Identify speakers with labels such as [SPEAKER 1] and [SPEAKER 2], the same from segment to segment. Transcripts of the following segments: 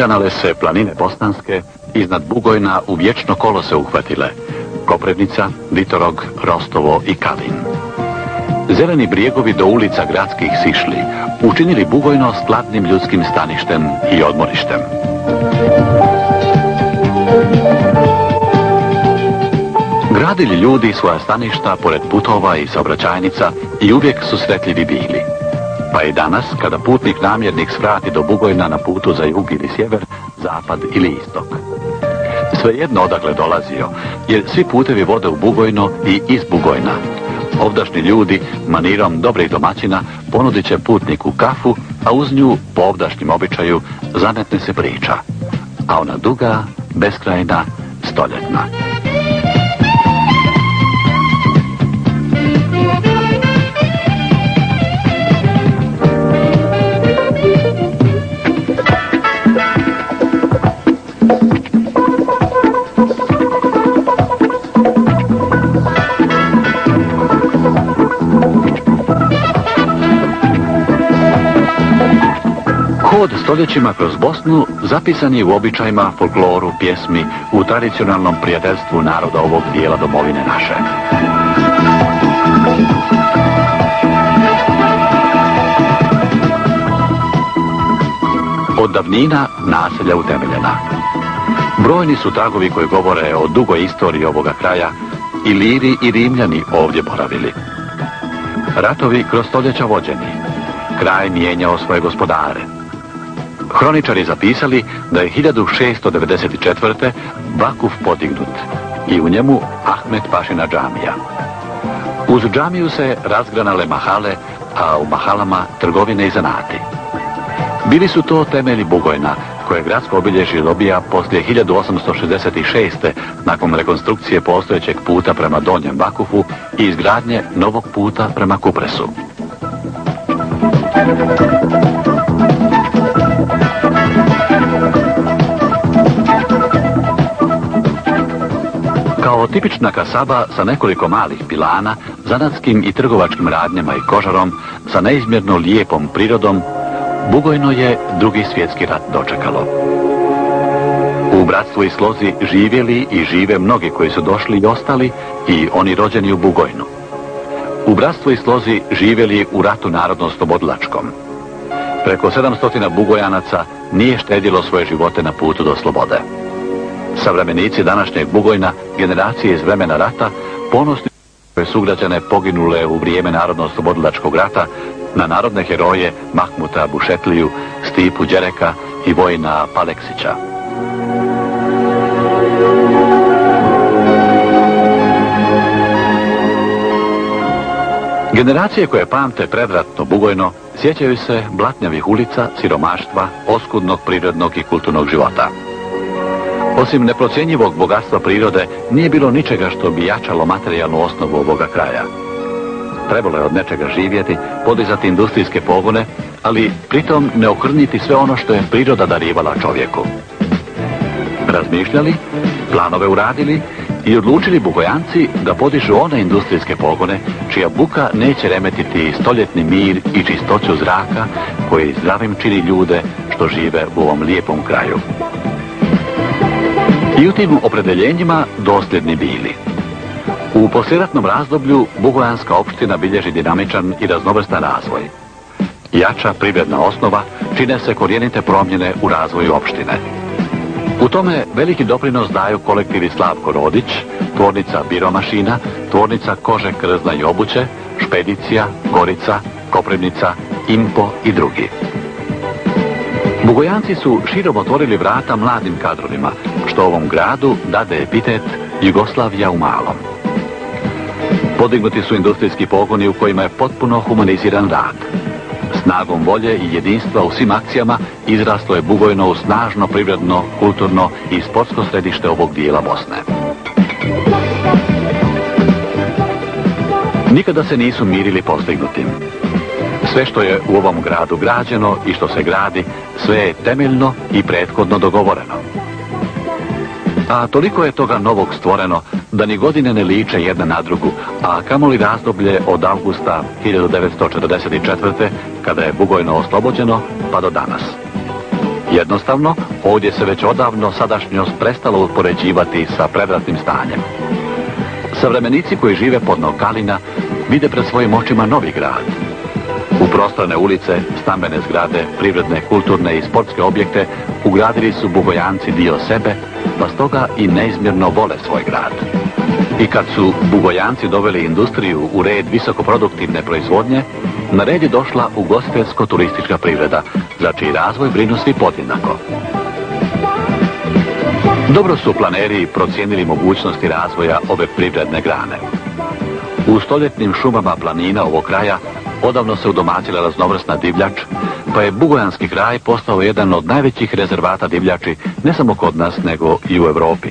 [SPEAKER 1] Razgranale se planine bosanske, iznad Bugojna u vječno kolo se uhvatile. Koprivnica, Vitorog, Rostovo i Kalin. Zeleni brijegovi do ulica gradskih sišli, učinili Bugojno skladnim ljudskim staništem i odmorištem. Gradili ljudi svoja staništa pored putova i saobraćajnica i uvijek su sretljivi bili. Pa i danas, kada putnik namjernik svrati do Bugojna na putu za jug ili sjever, zapad ili istok. Svejedno odakle dolazio, jer svi putevi vode u Bugojno i iz Bugojna. Ovdašnji ljudi, manirom dobrih domaćina, ponudit će putniku kafu, a uz nju, po ovdašnjem običaju, zametne se priča. A ona duga, beskrajna, stoljetna. Hod stoljećima kroz Bosnu zapisan je u običajima, folkloru, pjesmi, u tradicionalnom prijateljstvu naroda ovog dijela domovine naše. Od davnina naselja utemeljena. Brojni su tragovi koji govore o dugoj istoriji ovoga kraja i Liri i Rimljani ovdje boravili. Ratovi kroz stoljeća vođeni. Kraj mijenjao svoje gospodare. Hroničari zapisali da je 1694. Bakuf podignut i u njemu Ahmet Pašina džamija. Uz džamiju se razgranale mahale, a u mahalama trgovine i zanati. Bili su to temelji Bugojna, koje gradsko obilježje dobija poslije 1866. nakon rekonstrukcije postojećeg puta prema Donjem Bakufu i izgradnje novog puta prema Kupresu. Kao tipična kasaba sa nekoliko malih pilana, zanatskim i trgovačkim radnjama i kožarom, sa neizmjerno lijepom prirodom, Bugojno je drugi svjetski rat dočekalo. U bratstvu i slozi živjeli i žive mnogi koji su došli i ostali i oni rođeni u Bugojnu. U bratstvu i slozi živjeli u ratu narodno-slobodilačkom. Preko 700 Bugojanaca nije štedilo svoje živote na putu do slobode. Savremenici današnjeg Bugojna, generacije iz vremena rata, ponosni koje sugrađane poginule u vrijeme narodno-slobodilačkog rata na narodne heroje Mahmuta Bušetliju, Stipu Đereka i Vojna Paleksića. Generacije koje pamte predratno Bugojno sjećaju se blatnjavih ulica, siromaštva, oskudnog prirodnog i kulturnog života. Osim neprocjenjivog bogatstva prirode, nije bilo ničega što bi jačalo materijalnu osnovu ovoga kraja. Trebalo je od nečega živjeti, podizati industrijske pogone, ali pritom ne okrniti sve ono što je priroda darivala čovjeku. Razmišljali, planove uradili i odlučili bugojanci da podižu one industrijske pogone čija buka neće remetiti stoljetni mir i čistoću zraka koji zdravim čini ljude što žive u ovom lijepom kraju. I u tim opredeljenjima dosljedni bili. U posljedatnom razdoblju Bugojanska opština bilježi dinamičan i raznovrstan razvoj. Jača privredna osnova čine se korijenite promjene u razvoju opštine. U tome veliki doprinos daju kolektivi Slavko Rodić, tvornica biromašina, tvornica kože, krzna i obuće, špedicija, Gorica, Koprivnica, Impo i drugi. Bugojanci su širom otvorili vrata mladim kadrovima, što ovom gradu dade epitet Jugoslavija u malom. Podignuti su industrijski pogoni u kojima je potpuno humaniziran rad. Snagom volje i jedinstva u svim akcijama izraslo je Bugojno u snažno privredno, kulturno i sportsko središte ovog dijela Bosne. Nikada se nisu mirili postignutim. Sve što je u ovom gradu građeno i što se gradi, sve je temeljno i prethodno dogovoreno. A toliko je toga novog stvoreno da ni godine ne liče jedna na drugu, a kamoli razdoblje od augusta 1944. kada je Bugojno oslobođeno pa do danas. Jednostavno, ovdje se već odavno sadašnjost prestalo upoređivati sa predratnim stanjem. Savremenici koji žive pod Nokalina vide pred svojim očima novi grad. U prostorne ulice, stambene zgrade, privredne, kulturne i sportske objekte ugradili su bugojanci dio sebe, pa stoga i neizmjerno vole svoj grad. I kad su bugojanci doveli industriju u red visokoproduktivne proizvodnje, na red je došla ugostiteljsko-turistička privreda, za čiji razvoj brinu svi podjednako. Dobro su planeri procijenili mogućnosti razvoja ove privredne grane. U stoljetnim šumama planina ovog kraja odavno se udomaćila raznovrsna divljač, pa je Bugojanski kraj postao jedan od najvećih rezervata divljači ne samo kod nas, nego i u Europi.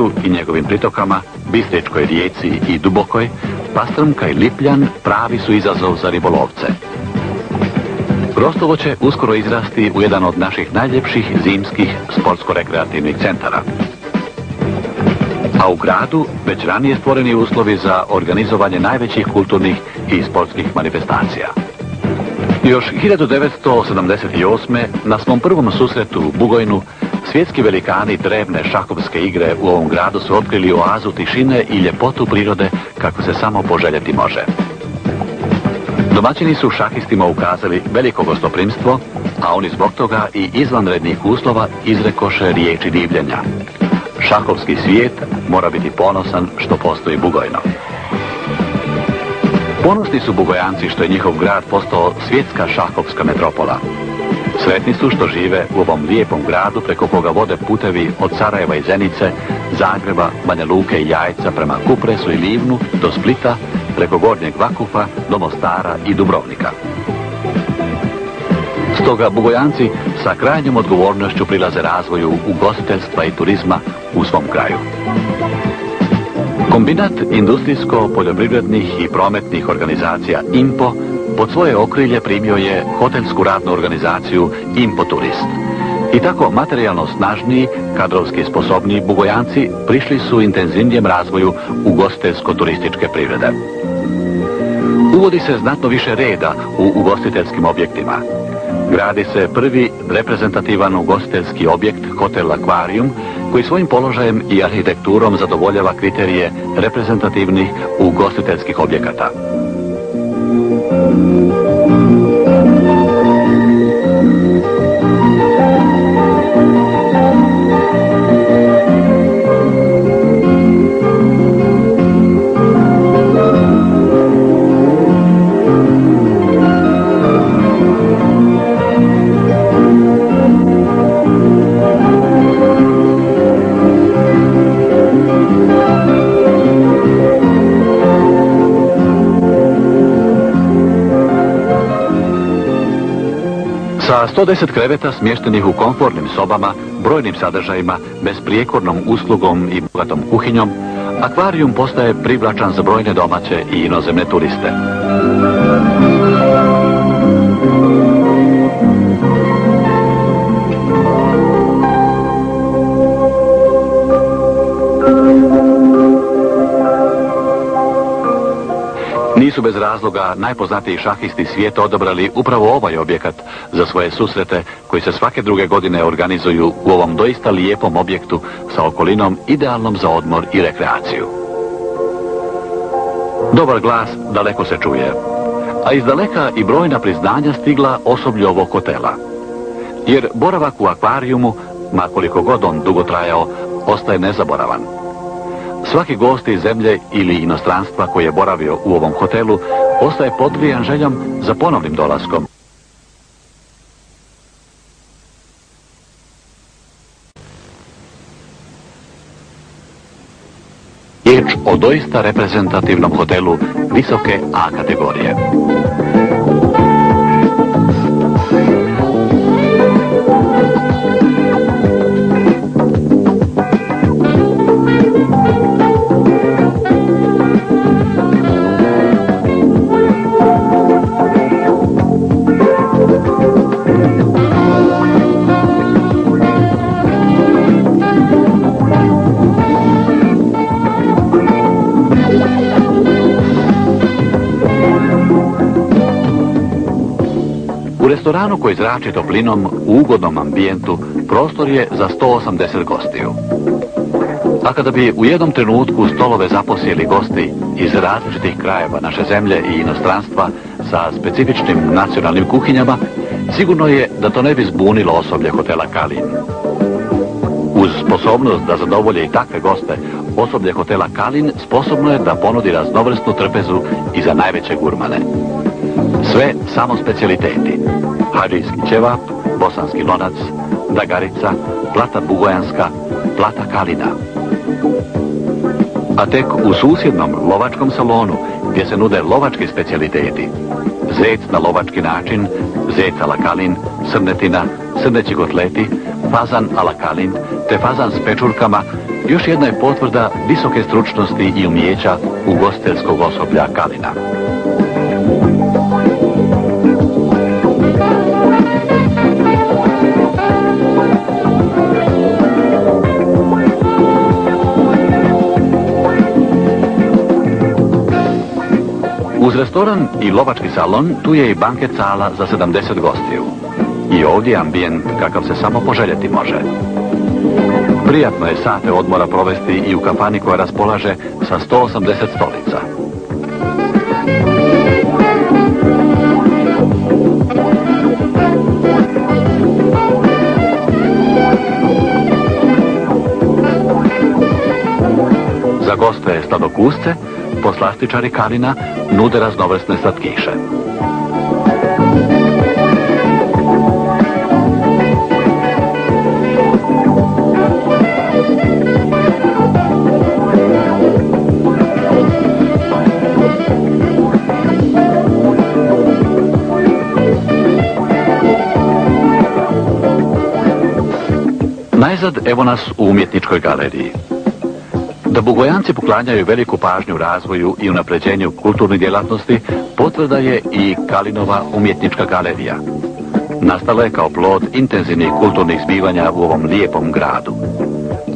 [SPEAKER 1] Vrbasu i njegovim pritokama, Bistričkoj rijeci i Dubokoj, Pastrmka i Lipljan pravi su izazov za ribolovce. Rostovo će uskoro izrasti u jedan od naših najljepših zimskih sportsko-rekreativnih centara. A u gradu već ranije stvoreni uslovi za organizovanje najvećih kulturnih i sportskih manifestacija. Još 1978. na svom prvom susretu u Bugojnu Svjetski velikani drevne šahovske igre u ovom gradu su otkrili oazu tišine i ljepotu prirode kako se samo poželjeti može. Domaćini su šahistima ukazali veliko gostoprimstvo, a oni zbog toga i izvanrednih uslova izrekoše riječi divljenja. Šahovski svijet mora biti ponosan što postoji Bugojno. Ponosni su Bugojanci što je njihov grad postao svjetska šahovska metropola. Sretni su što žive u ovom lijepom gradu preko koga vode putevi od Sarajeva i Zenice, Zagreba, Banja Luke i Jajca prema Kupresu i Livnu do Splita, preko Gornjeg Vakufa do Mostara i Dubrovnika. Stoga Bugojanci sa krajnjom odgovornošću prilaze razvoju ugostiteljstva i turizma u svom kraju. Kombinat industrijsko-poljoprivrednih i prometnih organizacija IMPO pod svoje okrilje primio je hotelsku radnu organizaciju Impoturist. I tako materijalno snažniji, kadrovski sposobniji bugojanci prišli su intenzivnijem razvoju ugostiteljsko-turističke privrede. Uvodi se znatno više reda u ugostiteljskim objektima. Gradi se prvi reprezentativan ugostiteljski objekt, hotel Aquarium, koji svojim položajem i arhitekturom zadovoljava kriterije reprezentativnih ugostiteljskih objekata. thank you. 110 kreveta smještenih u komfortnim sobama, brojnim sadržajima, besprijekornom uslugom i bogatom kuhinjom, akvarijum postaje privlačan za brojne domaće i inozemne turiste. Nisu bez razloga najpoznatiji šahisti svijeta odabrali upravo ovaj objekat za svoje susrete koji se svake druge godine organizuju u ovom doista lijepom objektu sa okolinom idealnom za odmor i rekreaciju. Dobar glas daleko se čuje, a iz daleka i brojna priznanja stigla osoblju ovog hotela. Jer boravak u akvarijumu, makoliko god on dugo trajao, ostaje nezaboravan. Svaki gost iz zemlje ili inostranstva koji je boravio u ovom hotelu ostaje podgrijan željom za ponovnim dolaskom. Riječ o doista reprezentativnom hotelu visoke A kategorije. Restoranu koji zrači toplinom u ugodnom ambijentu prostor je za 180 gostiju. A kada bi u jednom trenutku stolove zaposjeli gosti iz različitih krajeva naše zemlje i inostranstva sa specifičnim nacionalnim kuhinjama, sigurno je da to ne bi zbunilo osoblje hotela Kalin. Uz sposobnost da zadovolje i takve goste, osoblje hotela Kalin sposobno je da ponudi raznovrsnu trpezu i za najveće gurmane. Sve samo specialiteti. Hadžijski ćevap, bosanski lonac, dagarica, plata bugojanska, plata kalina. A tek u susjednom lovačkom salonu gdje se nude lovački specijaliteti. Zec na lovački način, zec ala kalin, srnetina, srneći kotleti, fazan ala kalin, te fazan s pečurkama, još jedna je potvrda visoke stručnosti i umjeća ugostiteljskog osoblja kalina. Uz restoran i lovački salon tu je i banket sala za 70 gostiju. I ovdje je ambijent kakav se samo poželjeti može. Prijatno je sate odmora provesti i u kafani koja raspolaže sa 180 stolica. Za goste sladokusce poslastičari Kalina nude raznovrsne slatkiše. Najzad evo nas u umjetničkoj galeriji. Da Bugojanci poklanjaju veliku pažnju razvoju i unapređenju kulturnih djelatnosti, potvrda je i Kalinova umjetnička galerija. Nastala je kao plod intenzivnih kulturnih zbivanja u ovom lijepom gradu.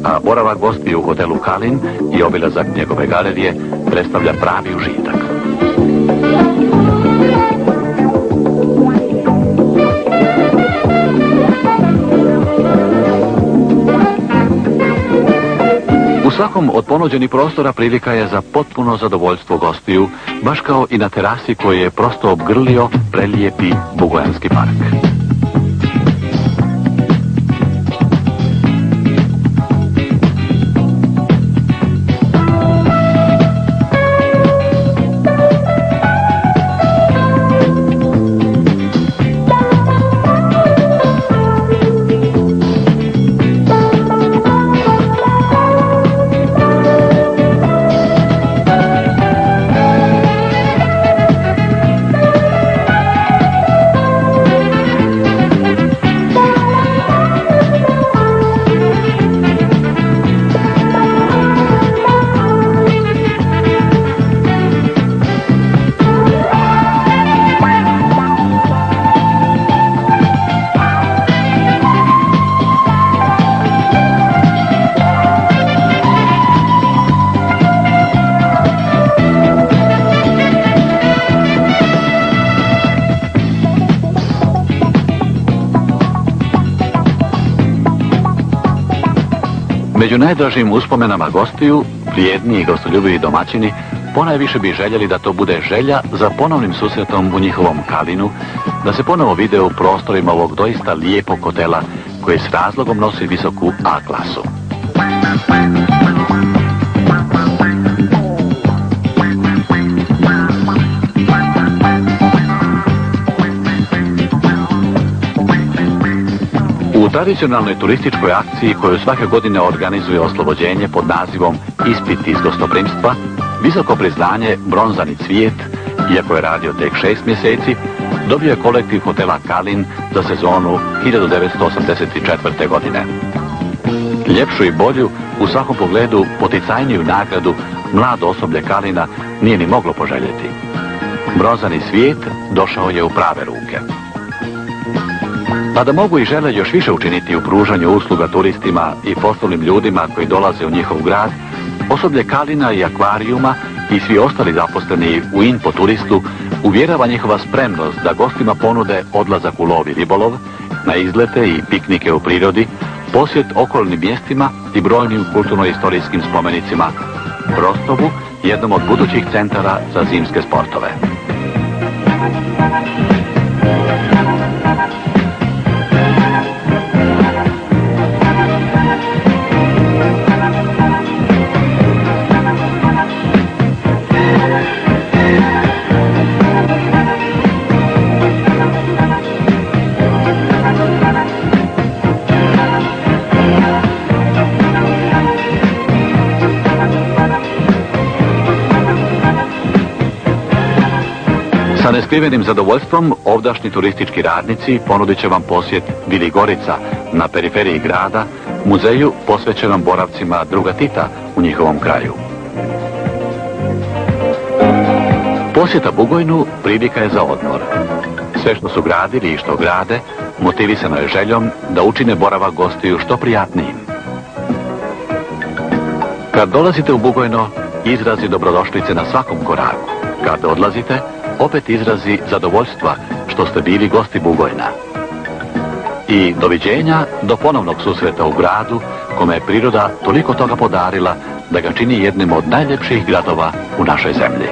[SPEAKER 1] A boravak gosti u hotelu Kalin i obilazak njegove galerije predstavlja pravi užitak. Svakom od ponuđenih prostora prilika je za potpuno zadovoljstvo gostiju, baš kao i na terasi koji je prosto obgrlio prelijepi Bugojanski park. Među najdražim uspomenama gostiju, vrijedni i gostoljubivi domaćini, ponajviše bi željeli da to bude želja za ponovnim susretom u njihovom kalinu, da se ponovo vide u prostorima ovog doista lijepog hotela koji s razlogom nosi visoku A klasu. Tradicionalnoj turističkoj akciji koju svake godine organizuje oslobođenje pod nazivom Ispit iz gostoprimstva, visoko priznanje Bronzani cvijet, iako je radio tek šest mjeseci, dobio je kolektiv hotela Kalin za sezonu 1984. godine. Ljepšu i bolju, u svakom pogledu poticajniju nagradu mlado osoblje Kalina nije ni moglo poželjeti. Bronzani svijet došao je u prave ruke. Pa da mogu i žele još više učiniti u pružanju usluga turistima i poslovnim ljudima koji dolaze u njihov grad, osoblje Kalina i akvarijuma i svi ostali zaposleni u Info turistu uvjerava njihova spremnost da gostima ponude odlazak u lov i ribolov, na izlete i piknike u prirodi, posjet okolnim mjestima i brojnim kulturno-istorijskim spomenicima, Rostovu, jednom od budućih centara za zimske sportove. Sa neskrivenim zadovoljstvom ovdašnji turistički radnici ponudit će vam posjet Vili Gorica na periferiji grada, muzeju posvećenom boravcima druga Tita u njihovom kraju. Posjeta Bugojnu prilika je za odmor. Sve što su gradili i što grade, motivisano je željom da učine boravak gostiju što prijatnijim. Kad dolazite u Bugojno, izrazi dobrodošlice na svakom koraku. Kad odlazite, opet izrazi zadovoljstva što ste bili gosti Bugojna. I doviđenja do ponovnog susreta u gradu kome je priroda toliko toga podarila da ga čini jednim od najljepših gradova u našoj zemlji.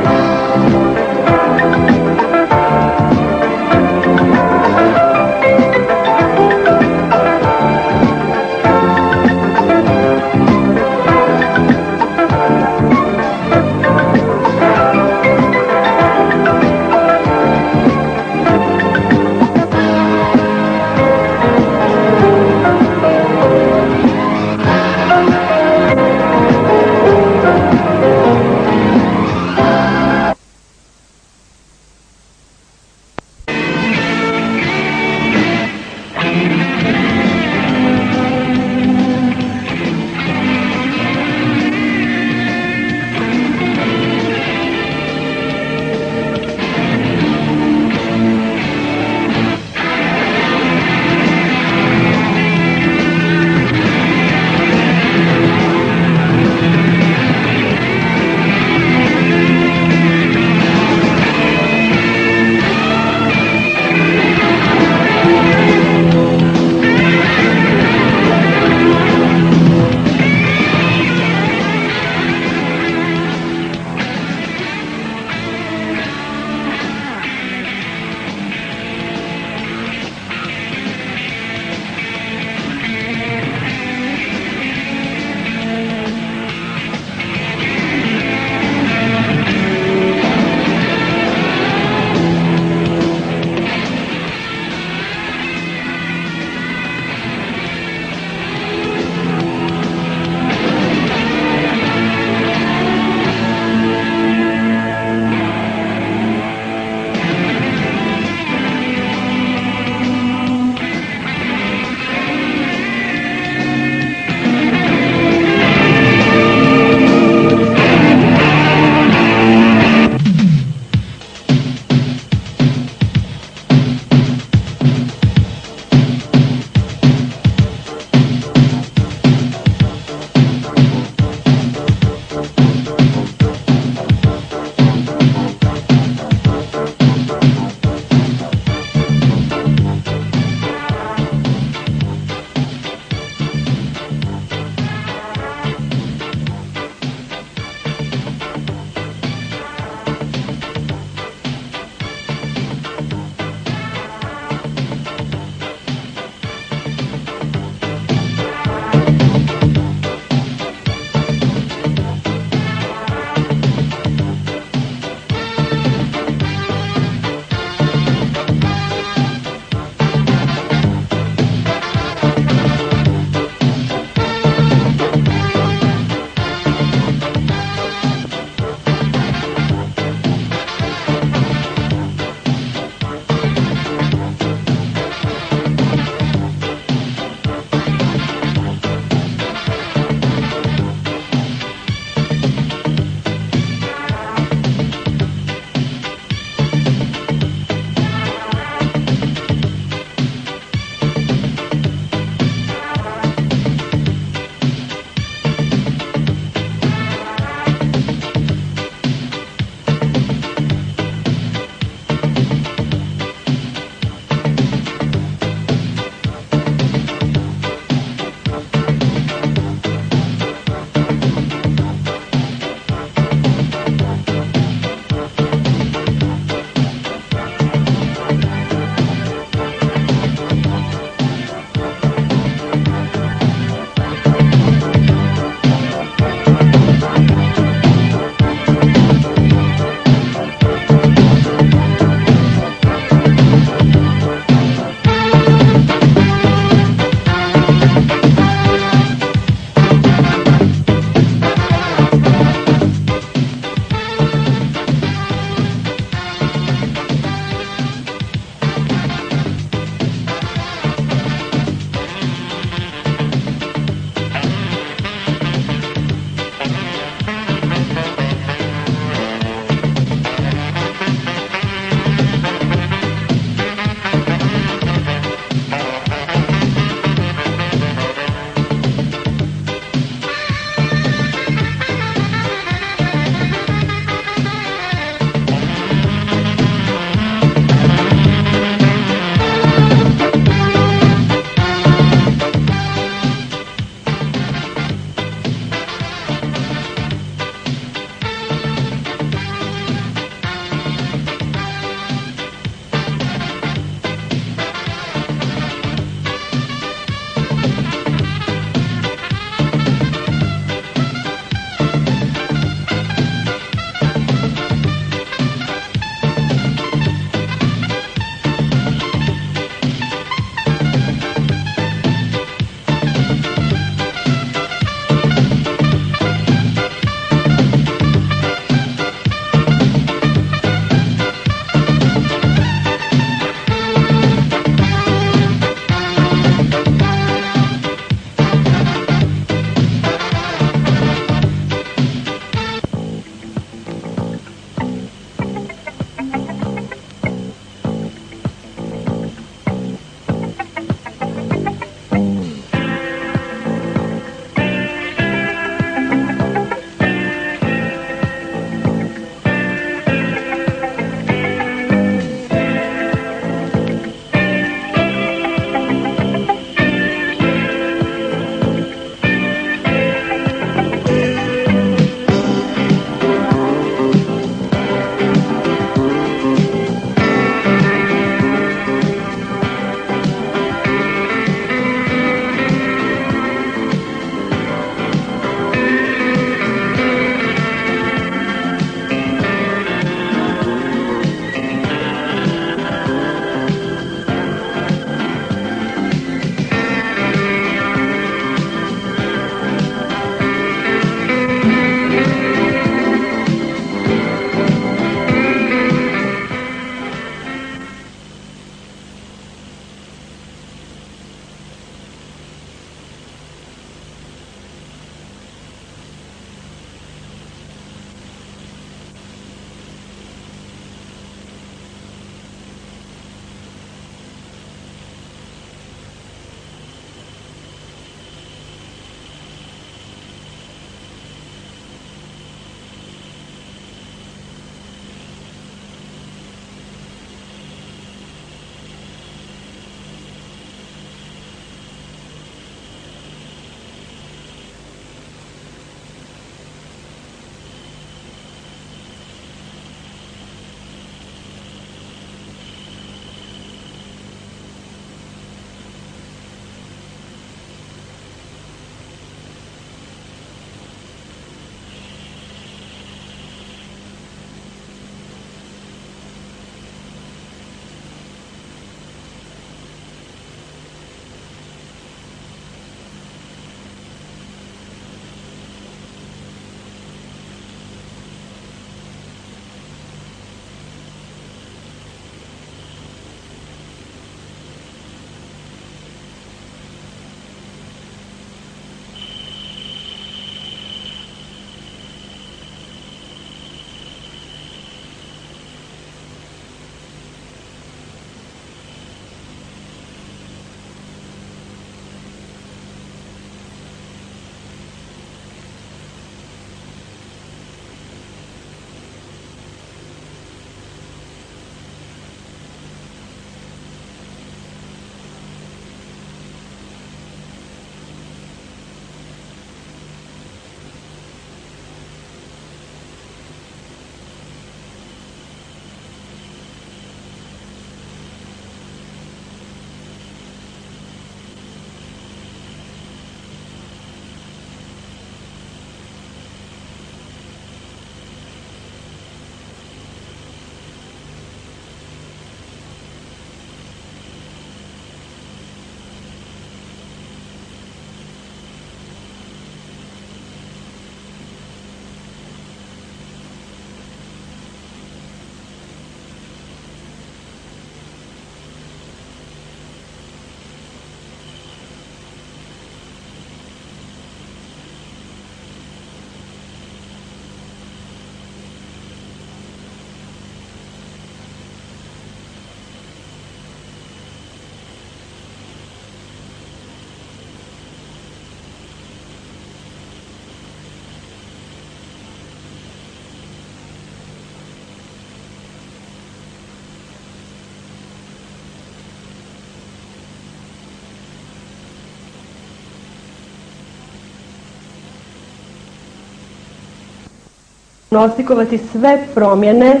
[SPEAKER 2] Nostikovati sve promjene e,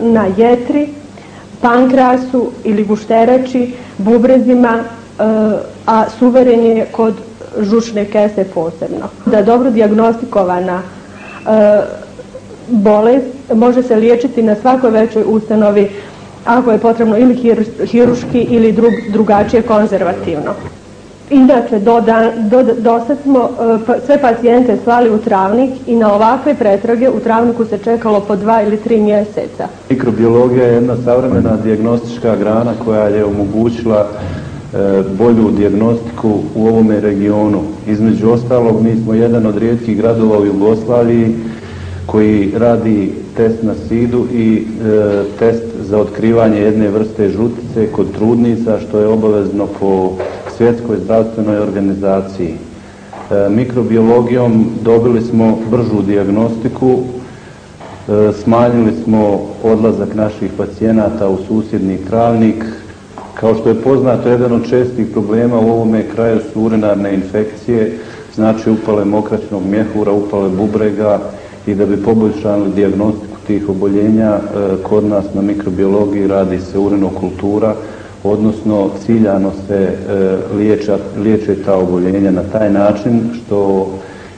[SPEAKER 2] na jetri, pankrasu ili gušterači, bubrezima, e, a suveren je kod žučne kese posebno. Da dobro dijagnostikovana e, bolest može se liječiti na svakoj većoj ustanovi ako je potrebno ili hiruški ili drugačije konzervativno. Inače, do, do, sad smo e, pa, sve pacijente slali u travnik i na ovakve pretrage u travniku se čekalo po dva ili tri mjeseca.
[SPEAKER 3] Mikrobiologija je jedna savremena dijagnostička grana koja je omogućila e, bolju dijagnostiku u ovome regionu. Između ostalog, mi smo jedan od rijetkih gradova u Jugoslaviji koji radi test na sidu i e, test za otkrivanje jedne vrste žutice kod trudnica, što je obavezno po svjetskoj zdravstvenoj organizaciji. E, mikrobiologijom dobili smo bržu dijagnostiku, e, smanjili smo odlazak naših pacijenata u susjedni travnik. Kao što je poznato, jedan od čestih problema u ovome kraju su urinarne infekcije, znači upale mokraćnog mjehura, upale bubrega i da bi poboljšali dijagnostiku tih oboljenja, e, kod nas na mikrobiologiji radi se urinokultura, odnosno ciljano se e, liječe ta oboljenja na taj način što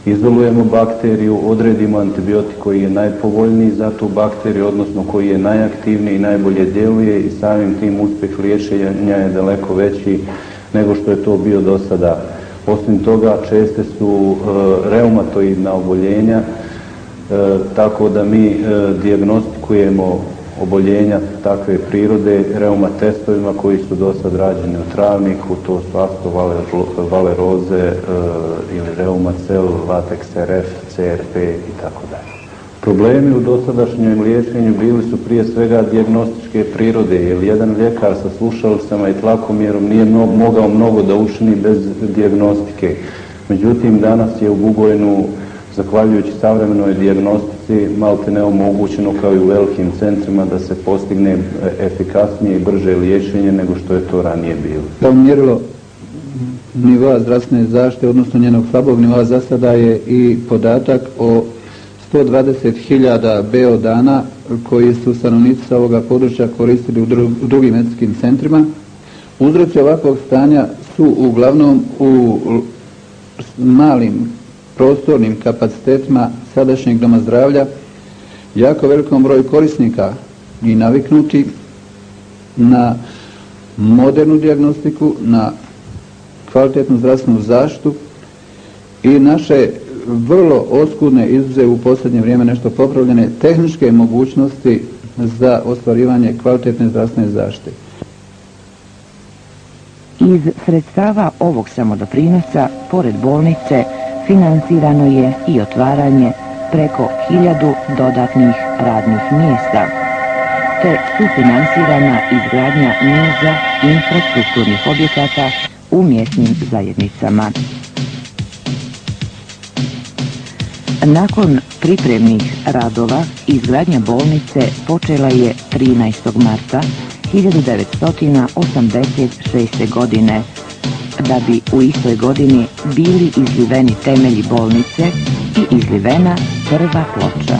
[SPEAKER 3] izolujemo bakteriju, odredimo antibiotik koji je najpovoljniji za tu bakteriju, odnosno koji je najaktivniji i najbolje djeluje i samim tim uspjeh liječenja je daleko veći nego što je to bio do sada. Osim toga česte su e, reumatoidna oboljenja, e, tako da mi dijagnostikujemo oboljenja takve prirode reuma testovima koji su do sad rađeni u travniku, to su astrovaleroze e, ili reumacel, latex RF, CRP i. Problemi u dosadašnjem liječenju bili su prije svega dijagnostičke prirode, jer jedan ljekar sa slušalicama i tlakomjerom nije mogao mnogo da učini bez dijagnostike. Međutim, danas je u Bugojnu zahvaljujući savremenoj dijagnostici malte neomogućeno kao i u velikim centrima da se postigne efikasnije i brže liječenje nego što je to ranije bilo.
[SPEAKER 4] Kao mjerilo nivoa zdravstvene zaštite, odnosno njenog slabog nivoa za sada je i podatak o 120.000 BO dana koji su stanovnici sa ovoga područja koristili u, drugim medicinskim centrima. Uzroci ovakvog stanja su uglavnom u malim prostornim kapacitetima sadašnjeg doma zdravlja, jako velikom broju korisnika i naviknuti na modernu dijagnostiku, na kvalitetnu zdravstvenu zaštitu i naše vrlo oskudne izuze u posljednje vrijeme nešto popravljene tehničke mogućnosti za ostvarivanje kvalitetne zdravstvene zaštite.
[SPEAKER 5] Iz sredstava ovog samodoprinosa, pored bolnice, financirano je i otvaranje preko hiljadu dodatnih radnih mjesta, te sufinansirana izgradnja niza infrastrukturnih objekata u mjesnim zajednicama. Nakon pripremnih radova izgradnja bolnice počela je 13. marta 1986. godine da bi u istoj godini bili izliveni temelji bolnice i izlivena prva ploča.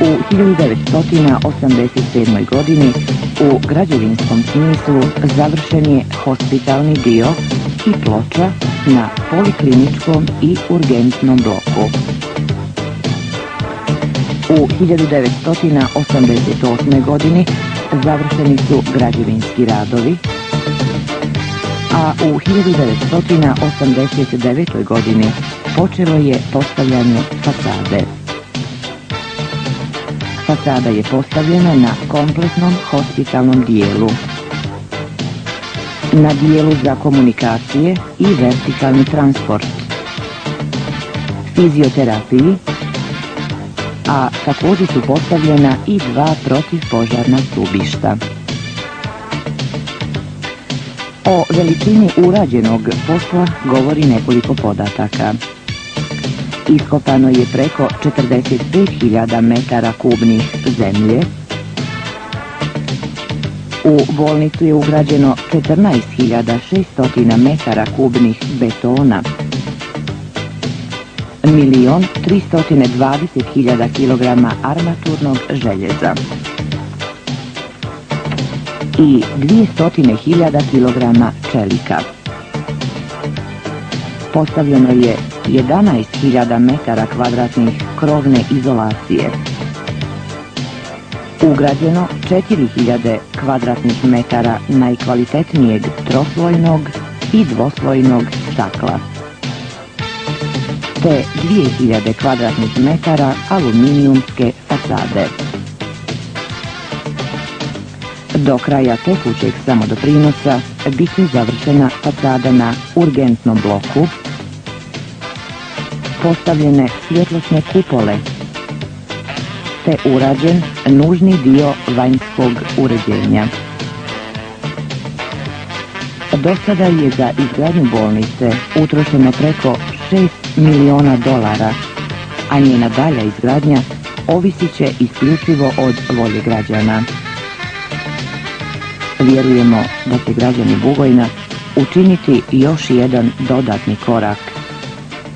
[SPEAKER 5] U 1987. godini u građevinskom smislu završen je hospitalni dio i ploča na polikliničkom i urgentnom bloku. U 1988. godini završeni su građevinski radovi, a u 1989. godini počelo je postavljanje fasade. Fasada je postavljena na kompletnom hospitalnom dijelu. Na dijelu za komunikacije i vertikalni transport. Fizioterapiji, a također su postavljena i dva protivpožarna stubišta. O veličini urađenog posla govori nekoliko podataka. Iskopano je preko 45.000 metara kubnih zemlje. U bolnicu je ugrađeno 14.600 metara kubnih betona. Milion 320 hiljada kilograma armaturnog željeza i 200 hiljada kilograma čelika. Postavljeno je 11.000 metara kvadratnih krovne izolacije. Ugrađeno 4.000 kvadratnih metara najkvalitetnijeg troslojnog i dvoslojnog stakla te 2000 kvadratnih metara aluminijumske fasade. Do kraja tekućeg samodoprinosa bit će završena fasada na urgentnom bloku, postavljene svjetlosne kupole, te urađen nužni dio vanjskog uređenja. Do sada je za izgradnju bolnice utrošeno preko 6 miliona dolara, a njena dalja izgradnja ovisit će isključivo od volje građana. Vjerujemo da će građani Bugojna učiniti još jedan dodatni korak.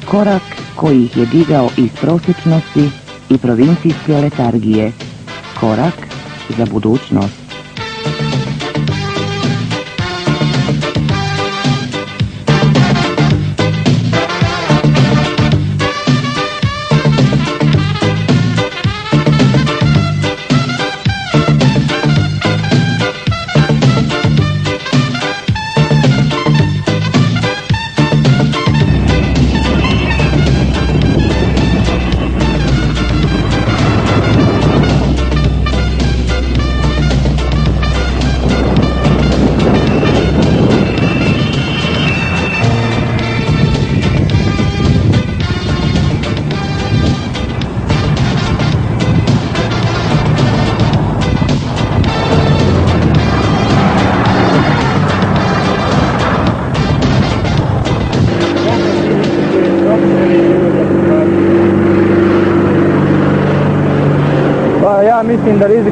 [SPEAKER 5] Korak koji ih je digao iz prosječnosti i provincijske letargije. Korak za budućnost.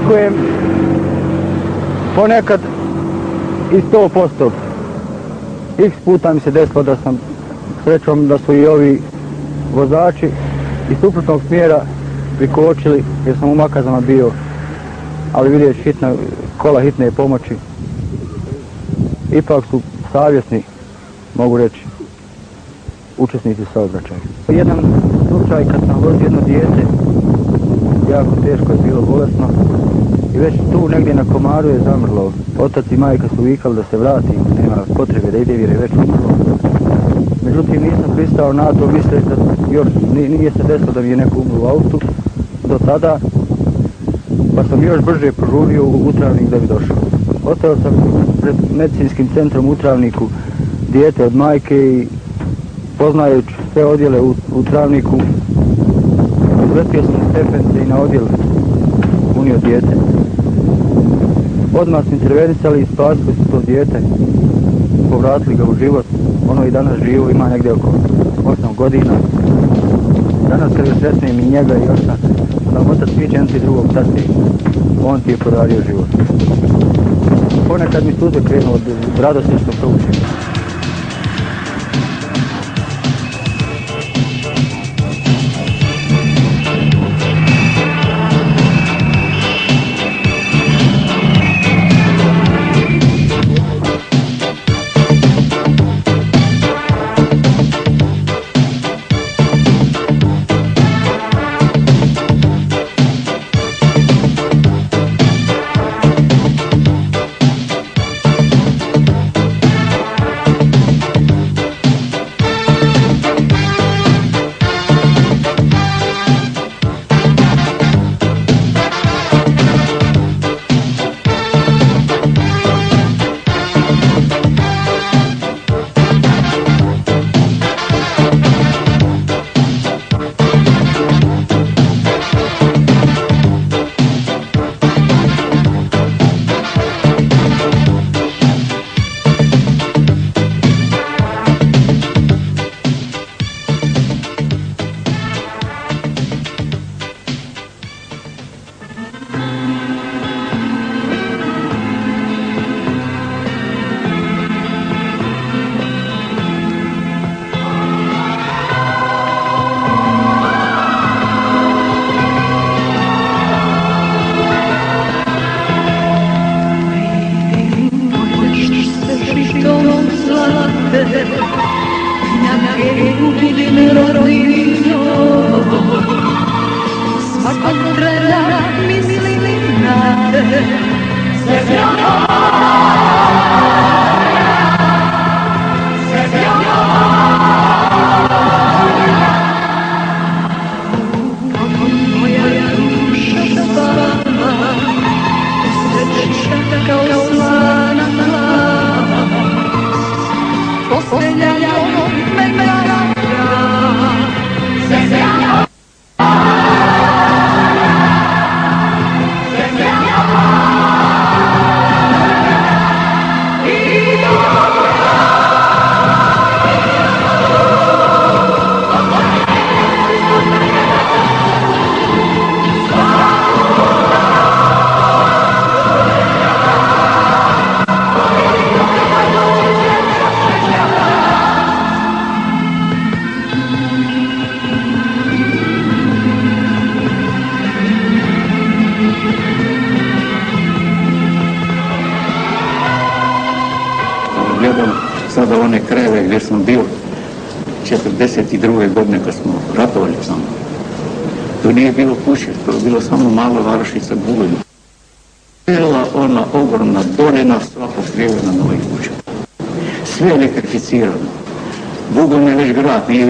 [SPEAKER 6] Rizikujem ponekad i 100%. X puta mi se desilo da sam srećom da su i ovi vozači iz suprotnog smjera prikočili jer sam u makazama bio ali vidjeti hitna, kola hitne pomoći ipak su savjesni mogu reći učesnici saobraćaja. Jedan slučaj kad sam vozio jedno dijete jako teško je bilo bolesno i već tu negdje na komaru je zamrlo. Otac i majka su vikali da se vrati, nema potrebe da ide jer je već umrlo. Međutim nisam pristao na to, misle da još nije se desilo da mi je neko umro u autu do tada, pa sam još brže požurio u Utravnik da bi došao. Ostao sam pred medicinskim centrom u Utravniku dijete od majke i poznajući sve odjele u, u Travniku izletio sam stepence i na odjel unio dijete. Odmah su intervenisali i spasili su to dijete. Povratili ga u život. Ono i danas živo, ima negdje oko 8 godina. Danas kad je sretnem i njega i oca, sam otac svi drugog tati, on ti je podario život. Ponekad mi suze krenu od radosti što
[SPEAKER 7] gledam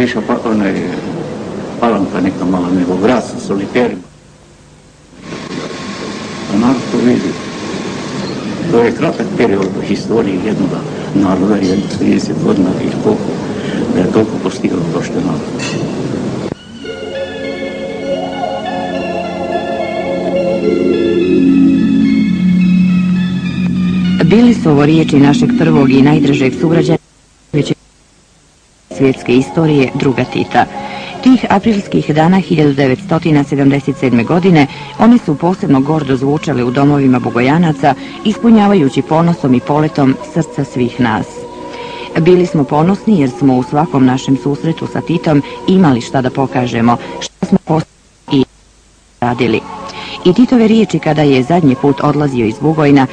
[SPEAKER 7] više pa, onaj, palanka neka mala, nego grad sa soliterima. A narod to vidi. To je kratak period u historiji jednog naroda, jedno 30 godina ili koliko, da je toliko postigao je narod.
[SPEAKER 5] Bili su ovo riječi našeg prvog i najdražeg sugrađana svjetske istorije druga Tita. Tih aprilskih dana 1977. godine one su posebno gordo zvučale u domovima Bogojanaca, ispunjavajući ponosom i poletom srca svih nas. Bili smo ponosni jer smo u svakom našem susretu sa Titom imali šta da pokažemo, što smo postigli i radili. I Titove riječi kada je zadnji put odlazio iz Bugojna,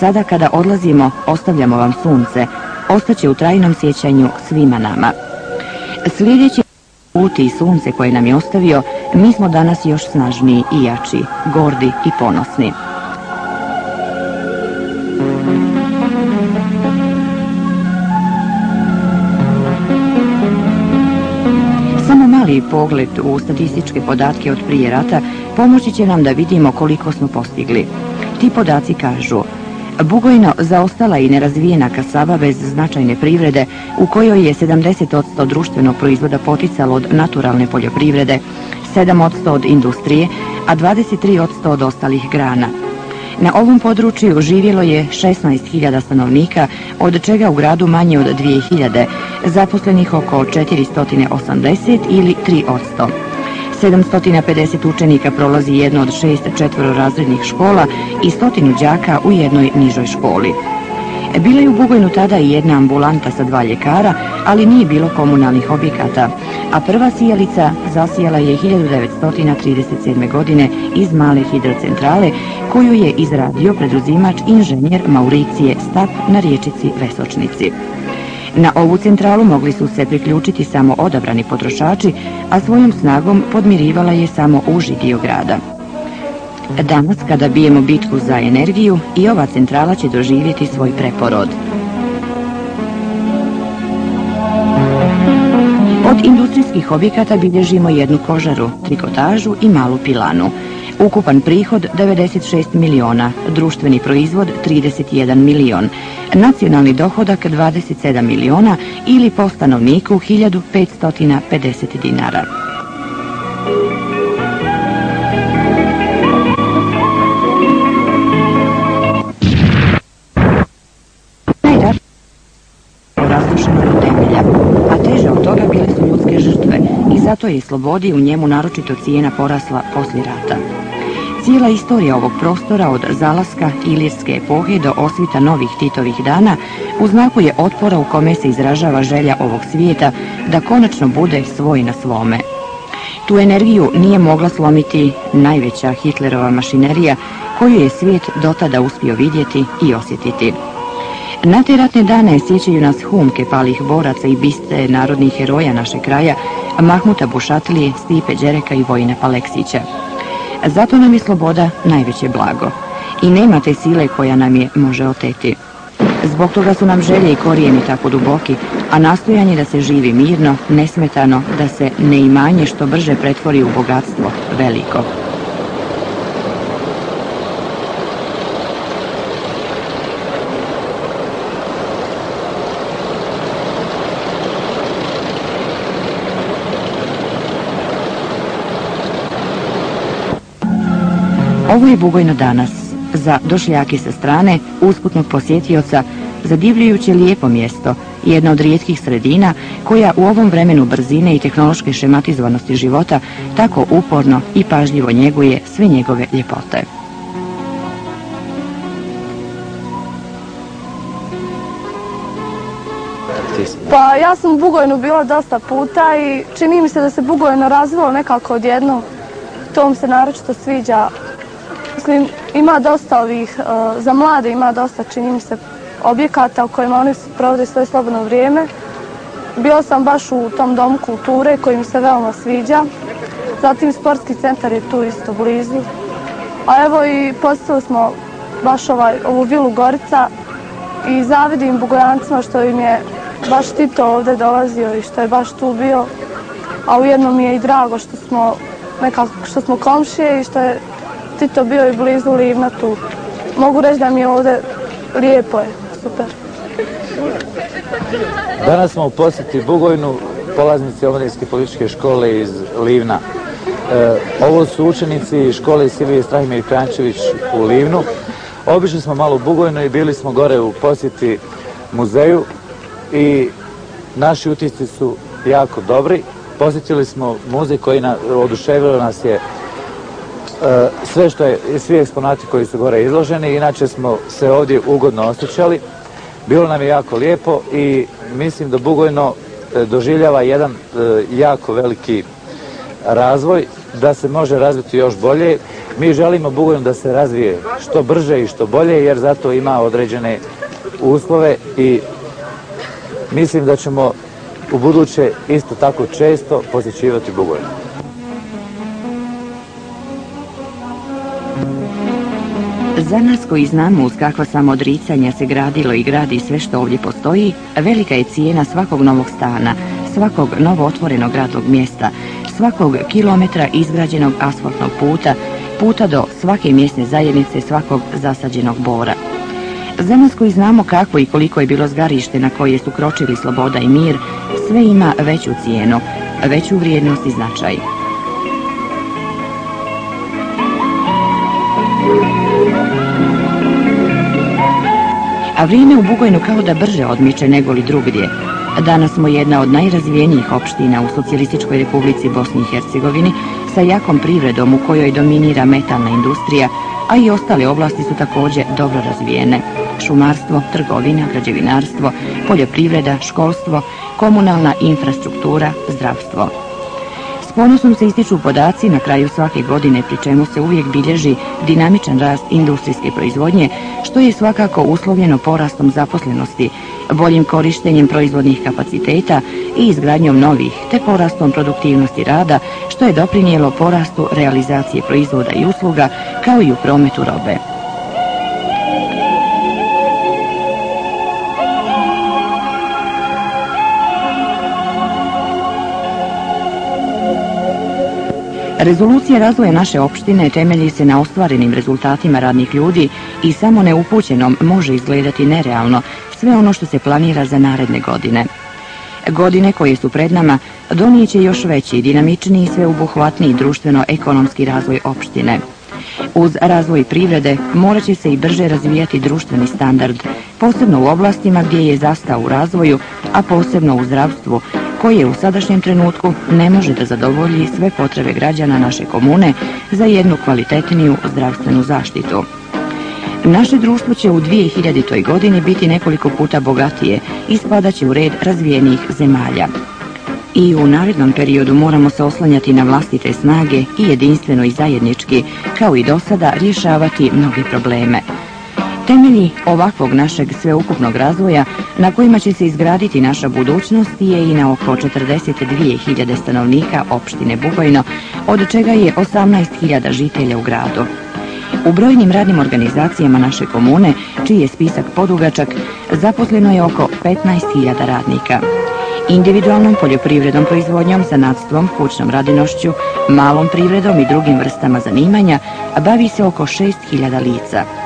[SPEAKER 5] sada kada odlazimo ostavljamo vam sunce, ostaće u trajnom sjećanju svima nama. Sljedeći put i sunce koje nam je ostavio, mi smo danas još snažniji i jači, gordi i ponosni. Samo mali pogled u statističke podatke od prije rata pomoći će nam da vidimo koliko smo postigli. Ti podaci kažu Bugojno zaostala i nerazvijena kasaba bez značajne privrede u kojoj je 70% društvenog proizvoda poticalo od naturalne poljoprivrede, 7% od industrije, a 23% od ostalih grana. Na ovom području živjelo je 16.000 stanovnika, od čega u gradu manje od 2.000, zaposlenih oko 480 ili 3%. 750 učenika prolazi jedno od šest četvororazrednih škola i stotinu đaka u jednoj nižoj školi. Bila je u Bugojnu tada i jedna ambulanta sa dva ljekara, ali nije bilo komunalnih objekata, a prva sijalica zasijala je 1937. godine iz male hidrocentrale koju je izradio preduzimač inženjer Mauricije Stap na riječici Vesočnici. Na ovu centralu mogli su se priključiti samo odabrani potrošači, a svojom snagom podmirivala je samo uži dio grada. Danas, kada bijemo bitku za energiju, i ova centrala će doživjeti svoj preporod. Od industrijskih objekata bilježimo jednu kožaru, trikotažu i malu pilanu. Ukupan prihod 96 miliona, društveni proizvod 31 milion, nacionalni dohodak 27 miliona ili po stanovniku 1550 dinara. zato je slobodi u njemu naročito cijena porasla poslije rata. Cijela istorija ovog prostora od zalaska ilirske epohe do osvita novih Titovih dana u znaku je otpora u kome se izražava želja ovog svijeta da konačno bude svoj na svome. Tu energiju nije mogla slomiti najveća Hitlerova mašinerija koju je svijet dotada uspio vidjeti i osjetiti. Na te ratne dane sjećaju nas humke palih boraca i biste narodnih heroja naše kraja, Mahmuta Bušatlije, Stipe Đereka i Vojina Paleksića. Zato nam je sloboda najveće blago i nema te sile koja nam je može oteti. Zbog toga su nam želje i korijeni tako duboki, a nastojanje da se živi mirno, nesmetano, da se neimanje što brže pretvori u bogatstvo veliko. Ovo je Bugojno danas. Za došljake sa strane, usputnog posjetioca, zadivljujuće lijepo mjesto, jedna od rijetkih sredina koja u ovom vremenu brzine i tehnološke šematizovanosti života tako uporno i pažljivo njeguje sve njegove ljepote.
[SPEAKER 8] Pa ja sam u Bugojnu bila dosta puta i čini mi se da se Bugojno razvilo nekako odjedno. To mi se naročito sviđa Mislim, ima dosta ovih, e, za mlade ima dosta, čini mi se, objekata u kojima oni provode svoje slobodno vrijeme. Bila sam baš u tom domu kulture koji mi se veoma sviđa. Zatim sportski centar je tu isto blizu. A evo i posjetili smo baš ovaj, ovu vilu Gorica i zavidim Bugojancima što im je baš Tito ovdje dolazio i što je baš tu bio. A ujedno mi je i drago što smo nekako što smo komšije i što je Tito bio i blizu Livna tu. Mogu reći da mi je ovdje lijepo je, super.
[SPEAKER 9] Danas smo u posjeti Bugojnu, polaznici omladinske političke škole iz Livna. E, ovo su učenici škole Silvije Strahimir Krančević u Livnu. Obišli smo malo Bugojnu i bili smo gore u posjeti muzeju i naši utisci su jako dobri. Posjetili smo muzej koji oduševilo nas je sve što je, svi eksponati koji su gore izloženi, inače smo se ovdje ugodno osjećali. Bilo nam je jako lijepo i mislim da Bugojno e, doživljava jedan e, jako veliki razvoj, da se može razviti još bolje. Mi želimo Bugojno da se razvije što brže i što bolje, jer zato ima određene uslove i mislim da ćemo u buduće isto tako često posjećivati Bugojno.
[SPEAKER 5] Za nas koji znamo uz kakva samodricanja se gradilo i gradi sve što ovdje postoji, velika je cijena svakog novog stana, svakog novo otvorenog radnog mjesta, svakog kilometra izgrađenog asfaltnog puta, puta do svake mjesne zajednice, svakog zasađenog bora. Za nas koji znamo kako i koliko je bilo zgarište na koje su kročili sloboda i mir, sve ima veću cijenu, veću vrijednost i značaj. A vrijeme u Bugojnu kao da brže odmiče nego li drugdje. Danas smo jedna od najrazvijenijih opština u Socijalističkoj republici Bosni i Hercegovini sa jakom privredom u kojoj dominira metalna industrija, a i ostale oblasti su također dobro razvijene. Šumarstvo, trgovina, građevinarstvo, poljoprivreda, školstvo, komunalna infrastruktura, zdravstvo. Ponosom se ističu podaci na kraju svake godine, pri čemu se uvijek bilježi dinamičan rast industrijske proizvodnje, što je svakako uslovljeno porastom zaposlenosti, boljim korištenjem proizvodnih kapaciteta i izgradnjom novih, te porastom produktivnosti rada, što je doprinijelo porastu realizacije proizvoda i usluga, kao i u prometu robe. Rezolucija razvoja naše opštine temelji se na ostvarenim rezultatima radnih ljudi i samo neupućenom može izgledati nerealno sve ono što se planira za naredne godine. Godine koje su pred nama donijeće još veći, dinamičniji i sveobuhvatniji društveno-ekonomski razvoj opštine. Uz razvoj privrede morat će se i brže razvijati društveni standard, posebno u oblastima gdje je zastao u razvoju, a posebno u zdravstvu, koje u sadašnjem trenutku ne može da zadovolji sve potrebe građana naše komune za jednu kvalitetniju zdravstvenu zaštitu. Naše društvo će u 2000. godini biti nekoliko puta bogatije i spadaće u red razvijenih zemalja. I u narednom periodu moramo se oslanjati na vlastite snage i jedinstveno i zajednički, kao i do sada, rješavati mnoge probleme. Temelji ovakvog našeg sveukupnog razvoja na kojima će se izgraditi naša budućnost je i na oko 42.000 stanovnika opštine Bugojno, od čega je 18.000 žitelja u gradu. U brojnim radnim organizacijama naše komune, čiji je spisak podugačak, zaposleno je oko 15.000 radnika. Individualnom poljoprivrednom proizvodnjom, zanatstvom, kućnom radinošću, malom privredom i drugim vrstama zanimanja bavi se oko 6.000 lica.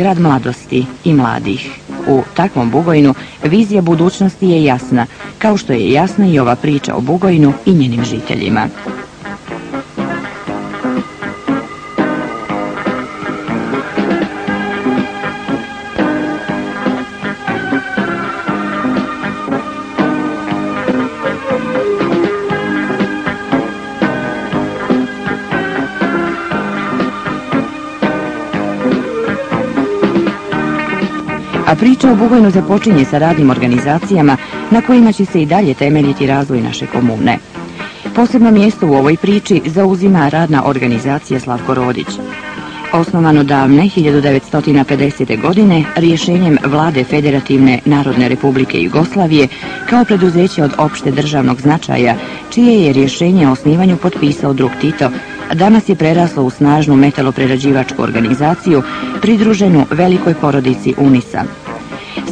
[SPEAKER 5] Grad mladosti i mladih. U takvom Bugojnu vizija budućnosti je jasna, kao što je jasna i ova priča o Bugojnu i njenim žiteljima. A priča o Bugojnu započinje sa radnim organizacijama na kojima će se i dalje temeljiti razvoj naše komune. Posebno mjesto u ovoj priči zauzima radna organizacija Slavko Rodić. Osnovano davne 1950. godine rješenjem vlade Federativne Narodne Republike Jugoslavije kao preduzeće od opšte državnog značaja, čije je rješenje o osnivanju potpisao drug Tito, danas je preraslo u snažnu metaloprerađivačku organizaciju pridruženu velikoj porodici UNISA.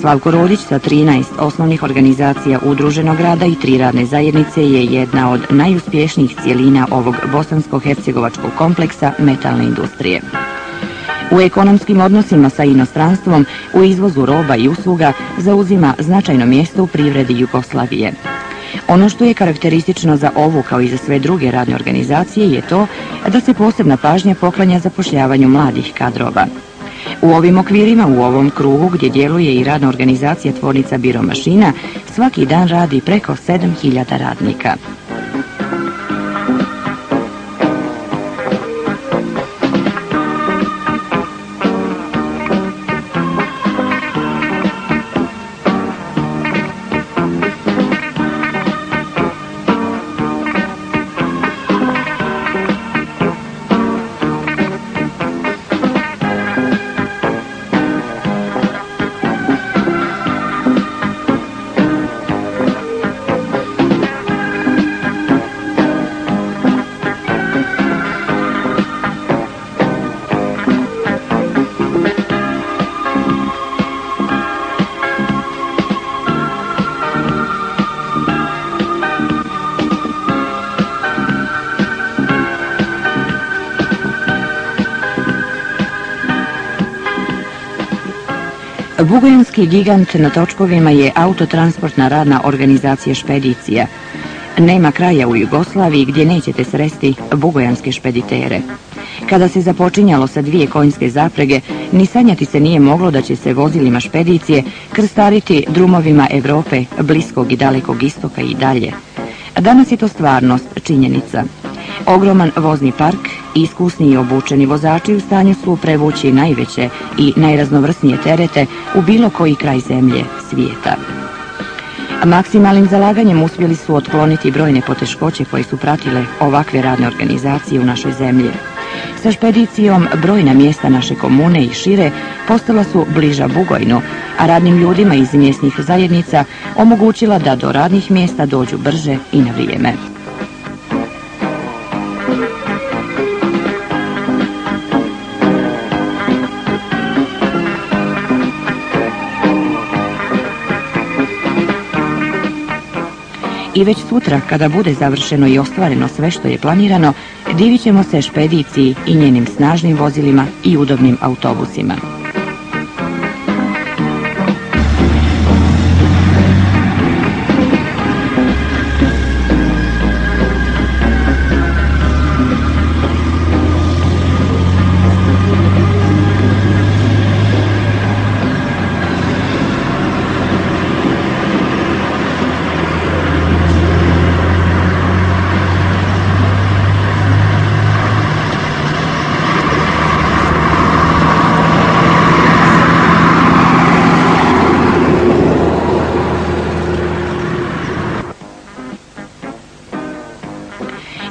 [SPEAKER 5] Slavko Rodić sa 13 osnovnih organizacija udruženog rada i tri radne zajednice je jedna od najuspješnijih cijelina ovog bosansko-hercegovačkog kompleksa metalne industrije. U ekonomskim odnosima sa inostranstvom, u izvozu roba i usluga zauzima značajno mjesto u privredi Jugoslavije. Ono što je karakteristično za ovu kao i za sve druge radne organizacije je to da se posebna pažnja poklanja zapošljavanju mladih kadrova. U ovim okvirima, u ovom krugu gdje djeluje i radna organizacija tvornica Biro mašina, svaki dan radi preko 7000 radnika. Bugojanski gigant na točkovima je autotransportna radna organizacija Špedicija. Nema kraja u Jugoslaviji gdje nećete sresti bugojanske špeditere. Kada se započinjalo sa dvije konjske zaprege, ni sanjati se nije moglo da će se vozilima špedicije krstariti drumovima Europe, bliskog i dalekog istoka i dalje. Danas je to stvarnost, činjenica. Ogroman vozni park, iskusni i obučeni vozači u stanju su prevući najveće i najraznovrsnije terete u bilo koji kraj zemlje, svijeta. Maksimalnim zalaganjem uspjeli su otkloniti brojne poteškoće koje su pratile ovakve radne organizacije u našoj zemlji. Sa špedicijom brojna mjesta naše komune i šire postala su bliža Bugojnu, a radnim ljudima iz mjesnih zajednica omogućila da do radnih mjesta dođu brže i na vrijeme. I već sutra, kada bude završeno i ostvareno sve što je planirano, divit ćemo se špediciji i njenim snažnim vozilima i udobnim autobusima.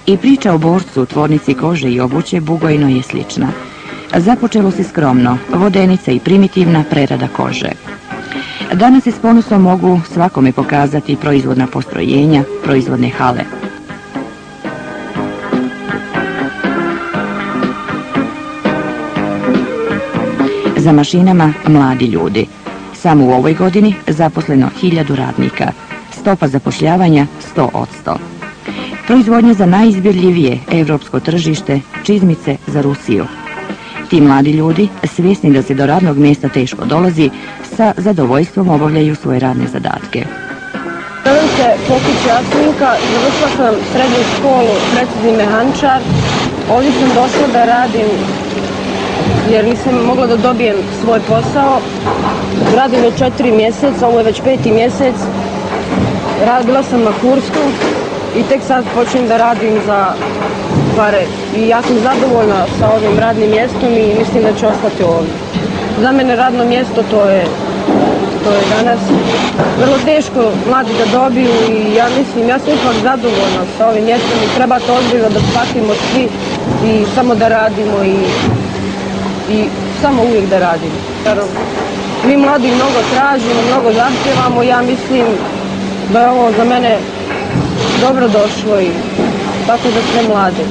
[SPEAKER 5] I priča o borcu u tvornici kože i obuće Bugojno je slična. Započelo se skromno, vodenica i primitivna prerada kože. Danas se s ponosom mogu svakome pokazati proizvodna postrojenja, proizvodne hale. Za mašinama mladi ljudi. Samo u ovoj godini zaposleno hiljadu radnika. Stopa zapošljavanja 100 od 100. Proizvodnja za najizbirljivije evropsko tržište, čizmice za Rusiju. Ti mladi ljudi, svjesni da se do radnog mjesta teško dolazi, sa zadovoljstvom obavljaju svoje radne zadatke.
[SPEAKER 2] Zovem se Pokić Jasminka, završila sam srednju školu, precizni mehančar. Ovdje sam došla da radim jer nisam mogla da dobijem svoj posao. Radim već četiri mjeseca, ovo je već peti mjesec. Radila sam na kursu i tek sad počnem da radim za pare. I ja sam zadovoljna sa ovim radnim mjestom i mislim da ću ostati ovdje. Za mene radno mjesto to je, to je danas vrlo teško mladi da dobiju i ja mislim, ja sam ipak zadovoljna sa ovim mjestom i treba to ozbiljno da shvatimo svi i samo da radimo i, i samo uvijek da radimo. Mi mladi mnogo tražimo, mnogo zahtjevamo, ja mislim da je ovo za mene dobro došlo i tako za sve mlade.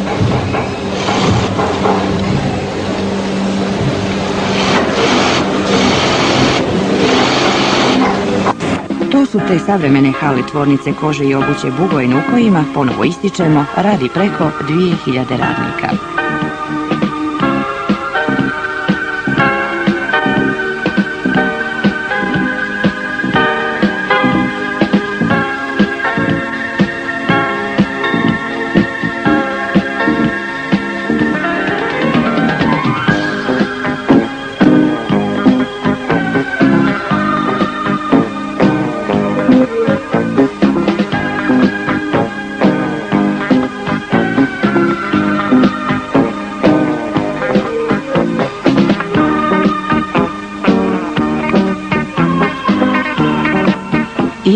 [SPEAKER 5] To su te savremene hale tvornice kože i obuće Bugojn u kojima, ponovo ističemo, radi preko 2000 radnika.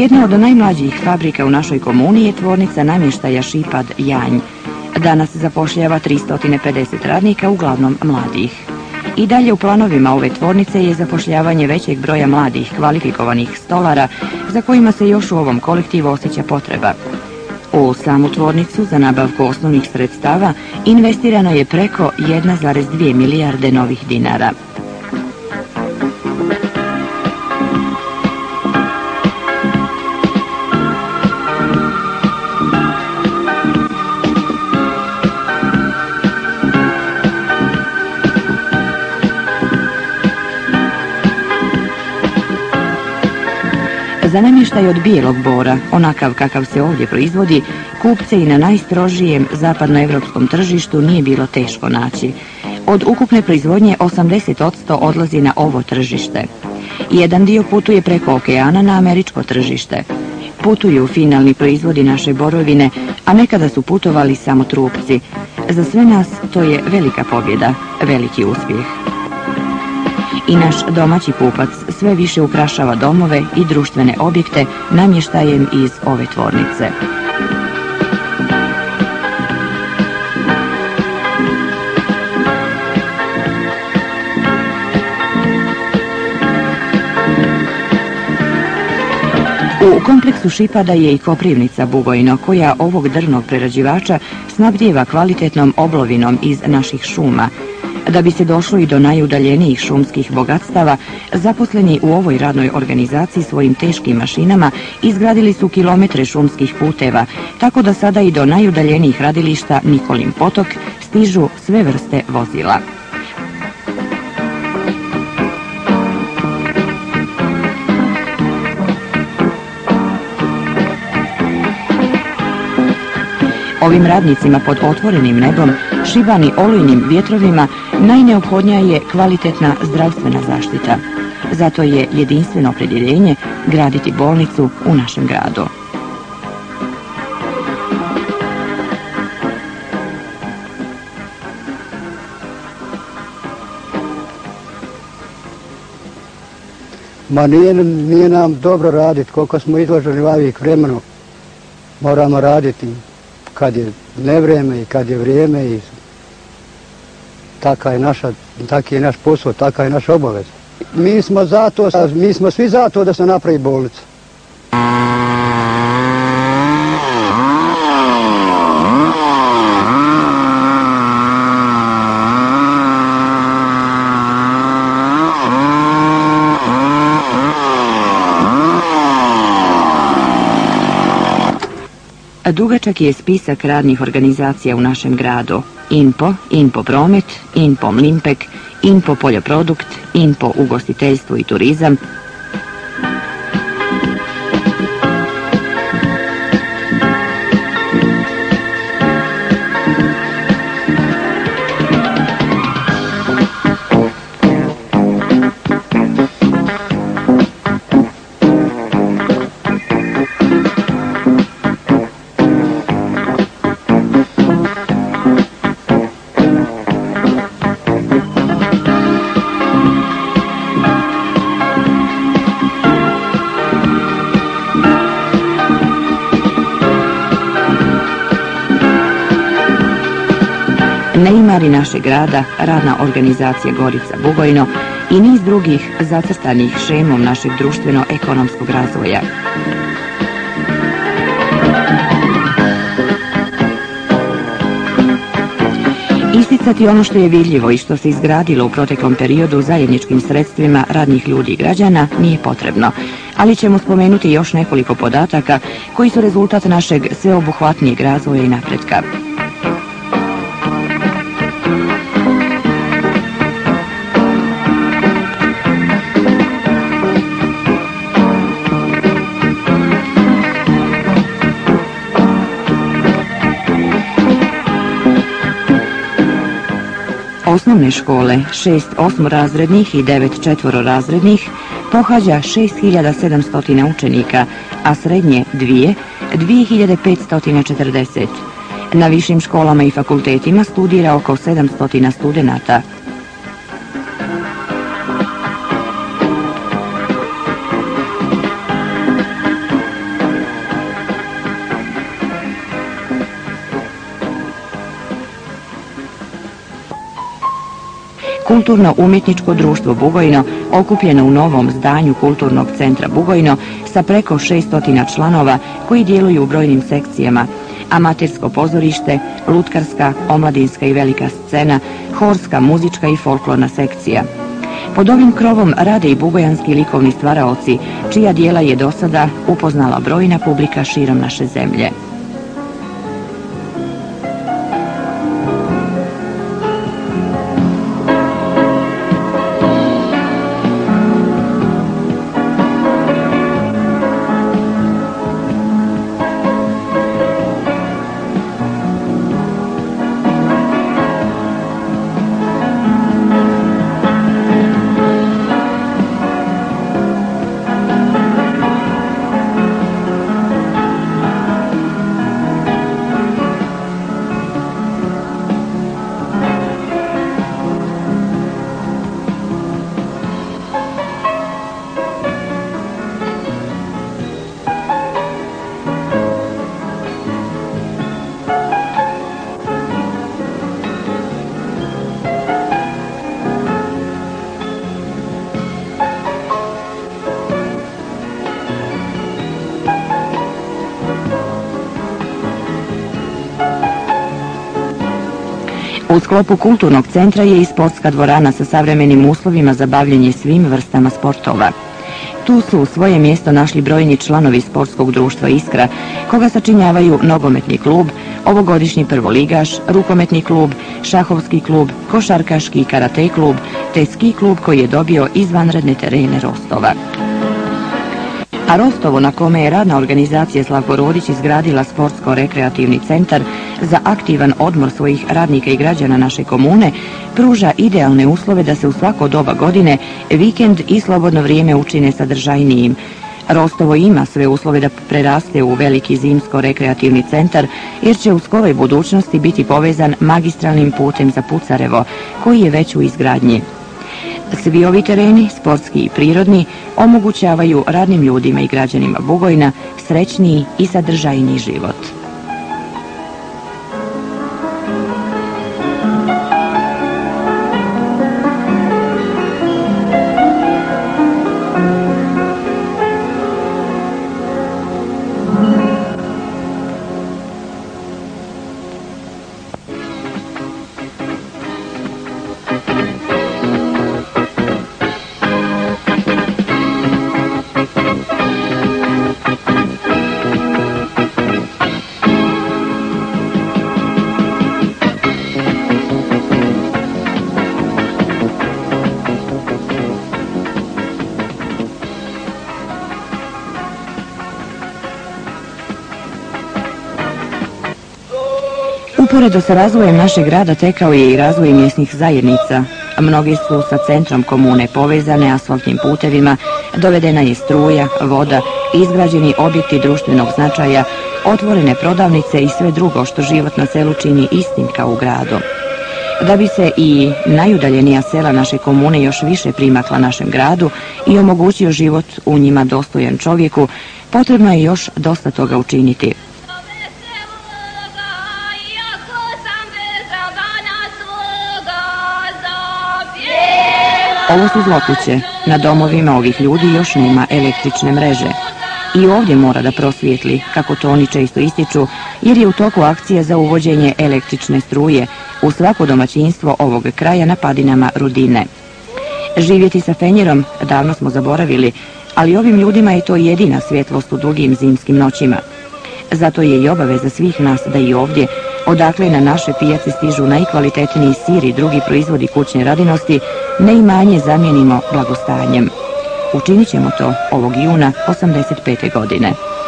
[SPEAKER 5] Jedna od najmlađih fabrika u našoj komuni je tvornica namještaja Šipad Janj. Danas zapošljava 350 radnika, uglavnom mladih. I dalje u planovima ove tvornice je zapošljavanje većeg broja mladih kvalifikovanih stolara za kojima se još u ovom kolektivu osjeća potreba. U samu tvornicu za nabavku osnovnih sredstava investirano je preko 1,2 milijarde novih dinara. Za namještaj od bijelog bora, onakav kakav se ovdje proizvodi, kupce i na najstrožijem zapadnoevropskom tržištu nije bilo teško naći. Od ukupne proizvodnje 80% odlazi na ovo tržište. Jedan dio putuje preko okeana na američko tržište. Putuju finalni proizvodi naše borovine, a nekada su putovali samo trupci. Za sve nas to je velika pobjeda, veliki uspjeh. I naš domaći kupac sve više ukrašava domove i društvene objekte namještajem iz ove tvornice. U kompleksu Šipada je i Koprivnica Bugojno, koja ovog drvnog prerađivača snabdjeva kvalitetnom oblovinom iz naših šuma. Da bi se došlo i do najudaljenijih šumskih bogatstava, zaposleni u ovoj radnoj organizaciji svojim teškim mašinama izgradili su kilometre šumskih puteva, tako da sada i do najudaljenijih radilišta Nikolin potok stižu sve vrste vozila. Ovim radnicima pod otvorenim nebom, šibani olujnim vjetrovima, najneophodnija je kvalitetna zdravstvena zaštita. Zato je jedinstveno opredjeljenje graditi bolnicu u našem gradu.
[SPEAKER 10] Ma nije, nije nam dobro raditi, koliko smo izloženi ovih vremenu, moramo raditi kad je nevreme i kad je vrijeme i taka je naša, taki je naš posao, taka je naš obavez. Mi smo zato, mi smo svi zato da se napravi bolnica.
[SPEAKER 5] Dugačak je spisak radnih organizacija u našem gradu. INPO, INPO Promet, INPO Mlimpek, INPO Poljoprodukt, INPO Ugostiteljstvo i turizam, Neimari našeg grada, radna organizacija Gorica Bugojno i niz drugih zacrtanih šemom našeg društveno-ekonomskog razvoja. Isticati ono što je vidljivo i što se izgradilo u proteklom periodu zajedničkim sredstvima radnih ljudi i građana nije potrebno, ali ćemo spomenuti još nekoliko podataka koji su rezultat našeg sveobuhvatnijeg razvoja i napretka. Osnovne škole, šest osmorazrednih i devet četvororazrednih, pohađa 6700 učenika, a srednje dvije, 2540. Na višim školama i fakultetima studira oko 700 studenata, Kulturno-umjetničko društvo Bugojno okupljeno u novom zdanju Kulturnog centra Bugojno sa preko 600 članova koji djeluju u brojnim sekcijama, amatersko pozorište, lutkarska, omladinska i velika scena, horska, muzička i folklorna sekcija. Pod ovim krovom rade i bugojanski likovni stvaraoci, čija dijela je do sada upoznala brojna publika širom naše zemlje. Sklopu kulturnog centra je i sportska dvorana sa savremenim uslovima za bavljenje svim vrstama sportova. Tu su u svoje mjesto našli brojni članovi sportskog društva Iskra, koga sačinjavaju nogometni klub, ovogodišnji prvoligaš, rukometni klub, šahovski klub, košarkaški i karate klub, te ski klub koji je dobio izvanredne terene Rostova. A Rostovo, na kome je radna organizacija Slavko Rodić izgradila sportsko-rekreativni centar za aktivan odmor svojih radnika i građana naše komune, pruža idealne uslove da se u svako doba godine vikend i slobodno vrijeme učine sadržajnijim. Rostovo ima sve uslove da preraste u veliki zimsko-rekreativni centar, jer će u skoroj budućnosti biti povezan magistralnim putem za Pucarevo, koji je već u izgradnji. Svi ovi tereni, sportski i prirodni, omogućavaju radnim ljudima i građanima Bugojna srećniji i sadržajniji život. Uporedo sa razvojem našeg grada tekao je i razvoj mjesnih zajednica. Mnogi su sa centrom komune povezane asfaltnim putevima, dovedena je struja, voda, izgrađeni objekti društvenog značaja, otvorene prodavnice i sve drugo što život na selu čini istim kao u gradu. Da bi se i najudaljenija sela naše komune još više primakla našem gradu i omogućio život u njima dostojan čovjeku, potrebno je još dosta toga učiniti. Ovo su zlokuće. Na domovima ovih ljudi još nema električne mreže. I ovdje mora da prosvijetli, kako to oni često ističu, jer je u toku akcija za uvođenje električne struje u svako domaćinstvo ovog kraja na padinama Rudine. Živjeti sa fenjerom davno smo zaboravili, ali ovim ljudima je to jedina svjetlost u dugim zimskim noćima. Zato je i obaveza svih nas da i ovdje odakle na naše pijace stižu najkvalitetniji sir i drugi proizvodi kućne radinosti, ne imanje zamijenimo blagostanjem. Učinit ćemo to ovog juna 85. godine.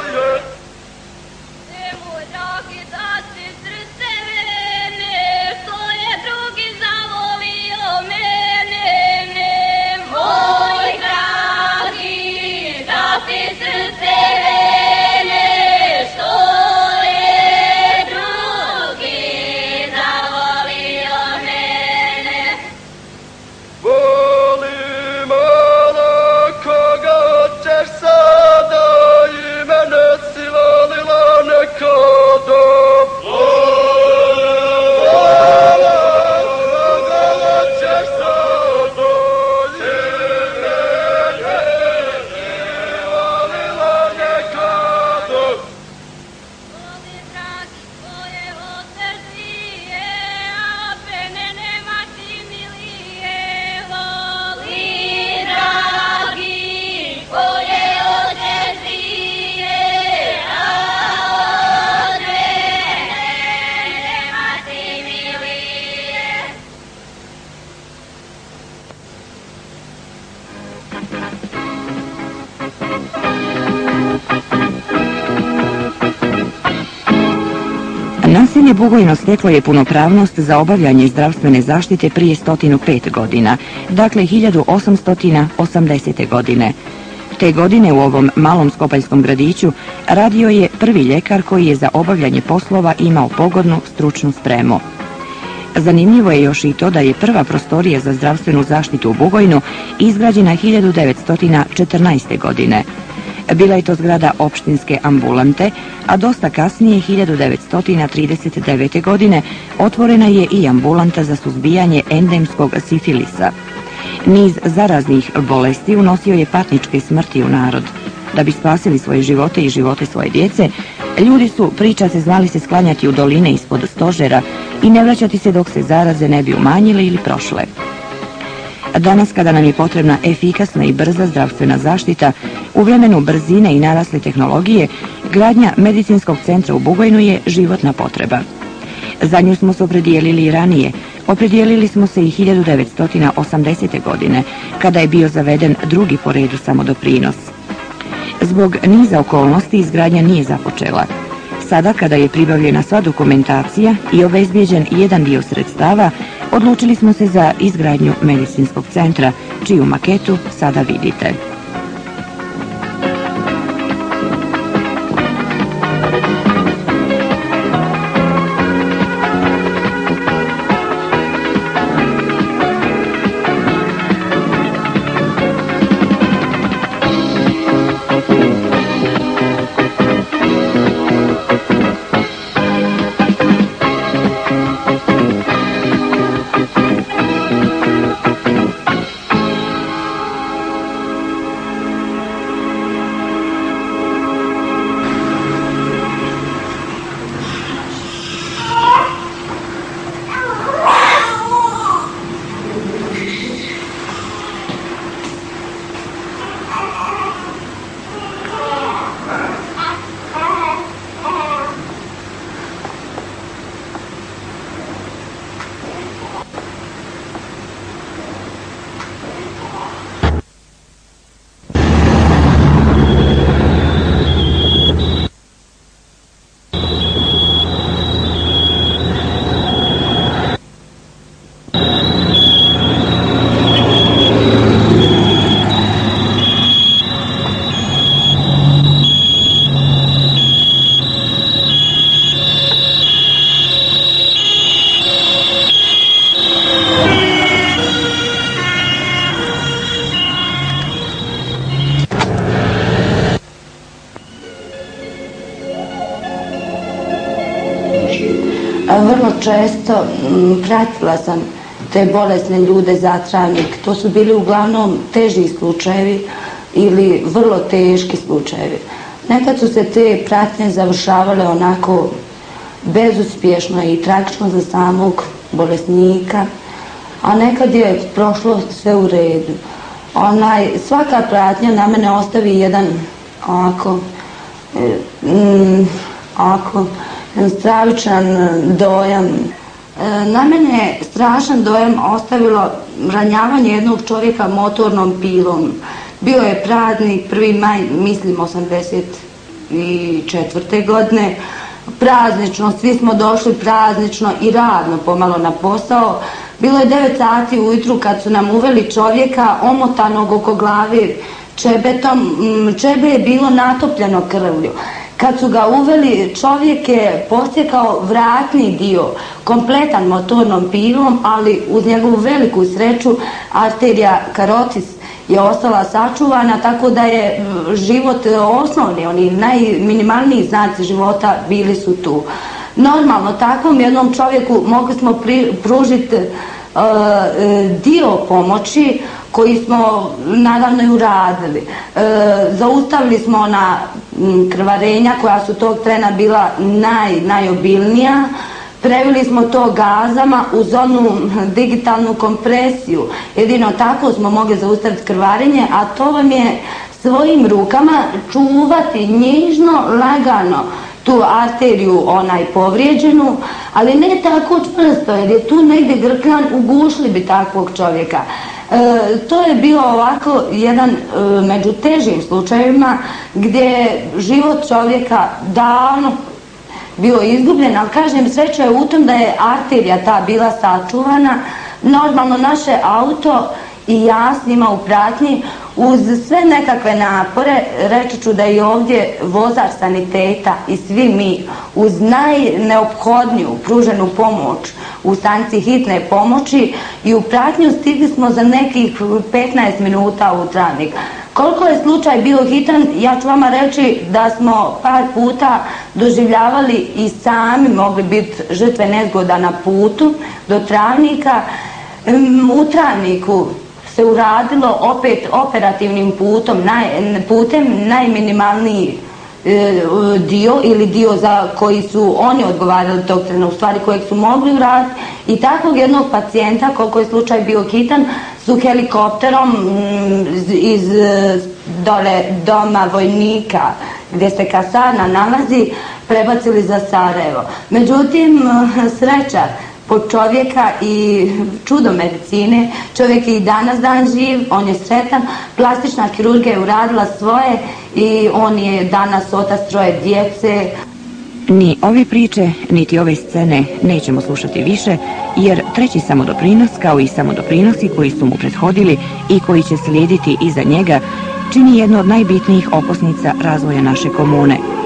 [SPEAKER 5] Naselje Bugojno steklo je punopravnost za obavljanje zdravstvene zaštite prije 105 godina, dakle 1880. godine. Te godine u ovom malom skopaljskom gradiću radio je prvi ljekar koji je za obavljanje poslova imao pogodnu stručnu spremu. Zanimljivo je još i to da je prva prostorija za zdravstvenu zaštitu u Bugojnu izgrađena 1914. godine. Bila je to zgrada opštinske ambulante, a dosta kasnije, 1939. godine, otvorena je i ambulanta za suzbijanje endemskog sifilisa. Niz zaraznih bolesti unosio je patničke smrti u narod. Da bi spasili svoje živote i živote svoje djece, Ljudi su, priča se, znali se sklanjati u doline ispod stožera i ne vraćati se dok se zaraze ne bi umanjile ili prošle. Danas kada nam je potrebna efikasna i brza zdravstvena zaštita, u vremenu brzine i narasle tehnologije, gradnja medicinskog centra u Bugojnu je životna potreba. Za nju smo se opredijelili i ranije. Opredijelili smo se i 1980. godine, kada je bio zaveden drugi po redu samodoprinos. Zbog niza okolnosti izgradnja nije započela. Sada kada je pribavljena sva dokumentacija i obezbijeđen jedan dio sredstava, odlučili smo se za izgradnju medicinskog centra, čiju maketu sada vidite.
[SPEAKER 11] Često m, pratila sam te bolesne ljude zatravnik. To su bili uglavnom teži slučajevi ili vrlo teški slučajevi. Nekad su se te pratnje završavale onako bezuspješno i tragično za samog bolesnika, a nekad je prošlo sve u redu. Onaj, svaka pratnja na mene ostavi jedan ovako, e, mm, jedan stravičan dojam. E, Na mene je strašan dojam ostavilo ranjavanje jednog čovjeka motornom pilom. Bio je praznik, prvi maj, mislim 84. godine, praznično, svi smo došli praznično i radno pomalo na posao. Bilo je 9 sati ujutru kad su nam uveli čovjeka omotanog oko glave čebetom, čebe je bilo natopljeno krvlju. Kad su ga uveli, čovjek je posjekao vratni dio, kompletan motornom pilom, ali uz njegovu veliku sreću arterija karotis je ostala sačuvana, tako da je život osnovni, oni najminimalniji znaci života bili su tu. Normalno, takvom jednom čovjeku mogli smo pružiti e, dio pomoći koji smo naravno i uradili. E, zaustavili smo ona m, krvarenja koja su tog trena bila naj, najobilnija. Preveli smo to gazama uz onu digitalnu kompresiju. Jedino tako smo mogli zaustaviti krvarenje, a to vam je svojim rukama čuvati nježno, lagano tu arteriju onaj povrijeđenu, ali ne tako čvrsto, jer je tu negdje grkan, ugušli bi takvog čovjeka. E, to je bilo ovako jedan e, među težim slučajevima gdje je život čovjeka davno bio izgubljen, ali kažem sreća je u tom da je arterija ta bila sačuvana. Normalno naše auto i ja s njima u pratnji uz sve nekakve napore, reći ću da i ovdje vozač saniteta i svi mi uz najneophodniju pruženu pomoć u stanici hitne pomoći i u pratnju stigli smo za nekih 15 minuta u travnik. Koliko je slučaj bio hitan, ja ću vama reći da smo par puta doživljavali i sami mogli biti žrtve nezgoda na putu do travnika. U travniku se uradilo opet operativnim putom, naj, putem najminimalniji e, dio ili dio za koji su oni odgovarali tog trena, u stvari kojeg su mogli uraditi i takvog jednog pacijenta, koliko je slučaj bio hitan, su helikopterom iz e, dole doma vojnika gdje se kasarna nalazi prebacili za Sarajevo. Međutim, sreća od čovjeka i čudo medicine. Čovjek je i danas dan živ, on je sretan. Plastična kirurgija je uradila svoje i on je danas otac troje djece.
[SPEAKER 5] Ni ove priče, niti ove scene nećemo slušati više, jer treći samodoprinos, kao i samodoprinosi koji su mu prethodili i koji će slijediti iza njega, čini jednu od najbitnijih okosnica razvoja naše komune –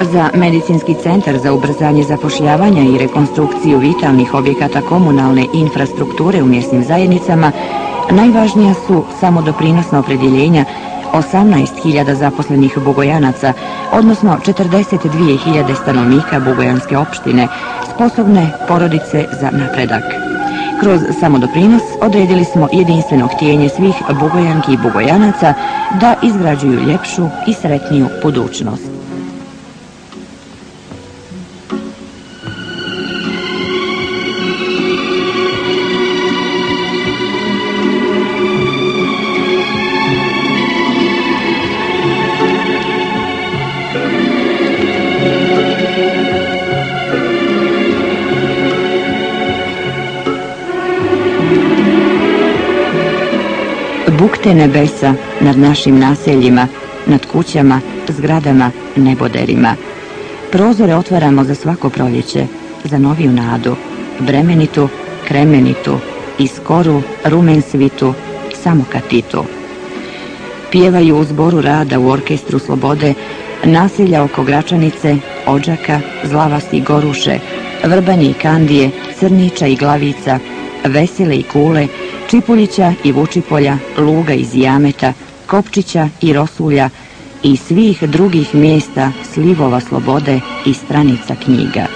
[SPEAKER 5] za Medicinski centar za ubrzanje zapošljavanja i rekonstrukciju vitalnih objekata komunalne infrastrukture u mjesnim zajednicama najvažnija su samo doprinosna opredjeljenja 18.000 zaposlenih bugojanaca, odnosno 42.000 stanovnika bugojanske opštine, sposobne porodice za napredak. Kroz samodoprinos odredili smo jedinstveno htjenje svih bugojanki i bugojanaca da izgrađuju ljepšu i sretniju budućnost. Bukte nebesa nad našim naseljima, nad kućama, zgradama, neboderima. Prozore otvaramo za svako proljeće, za noviju nadu, bremenitu, kremenitu, iskoru, rumensvitu, samokatitu. Pjevaju u zboru rada u orkestru slobode naselja oko Gračanice, Ođaka, Zlavasti i Goruše, Vrbanje i Kandije, Crniča i Glavica, Vesele i Kule, Čipuljića i Vučipolja, Luga iz Jameta, Kopčića i Rosulja i svih drugih mjesta slivova slobode i stranica knjiga.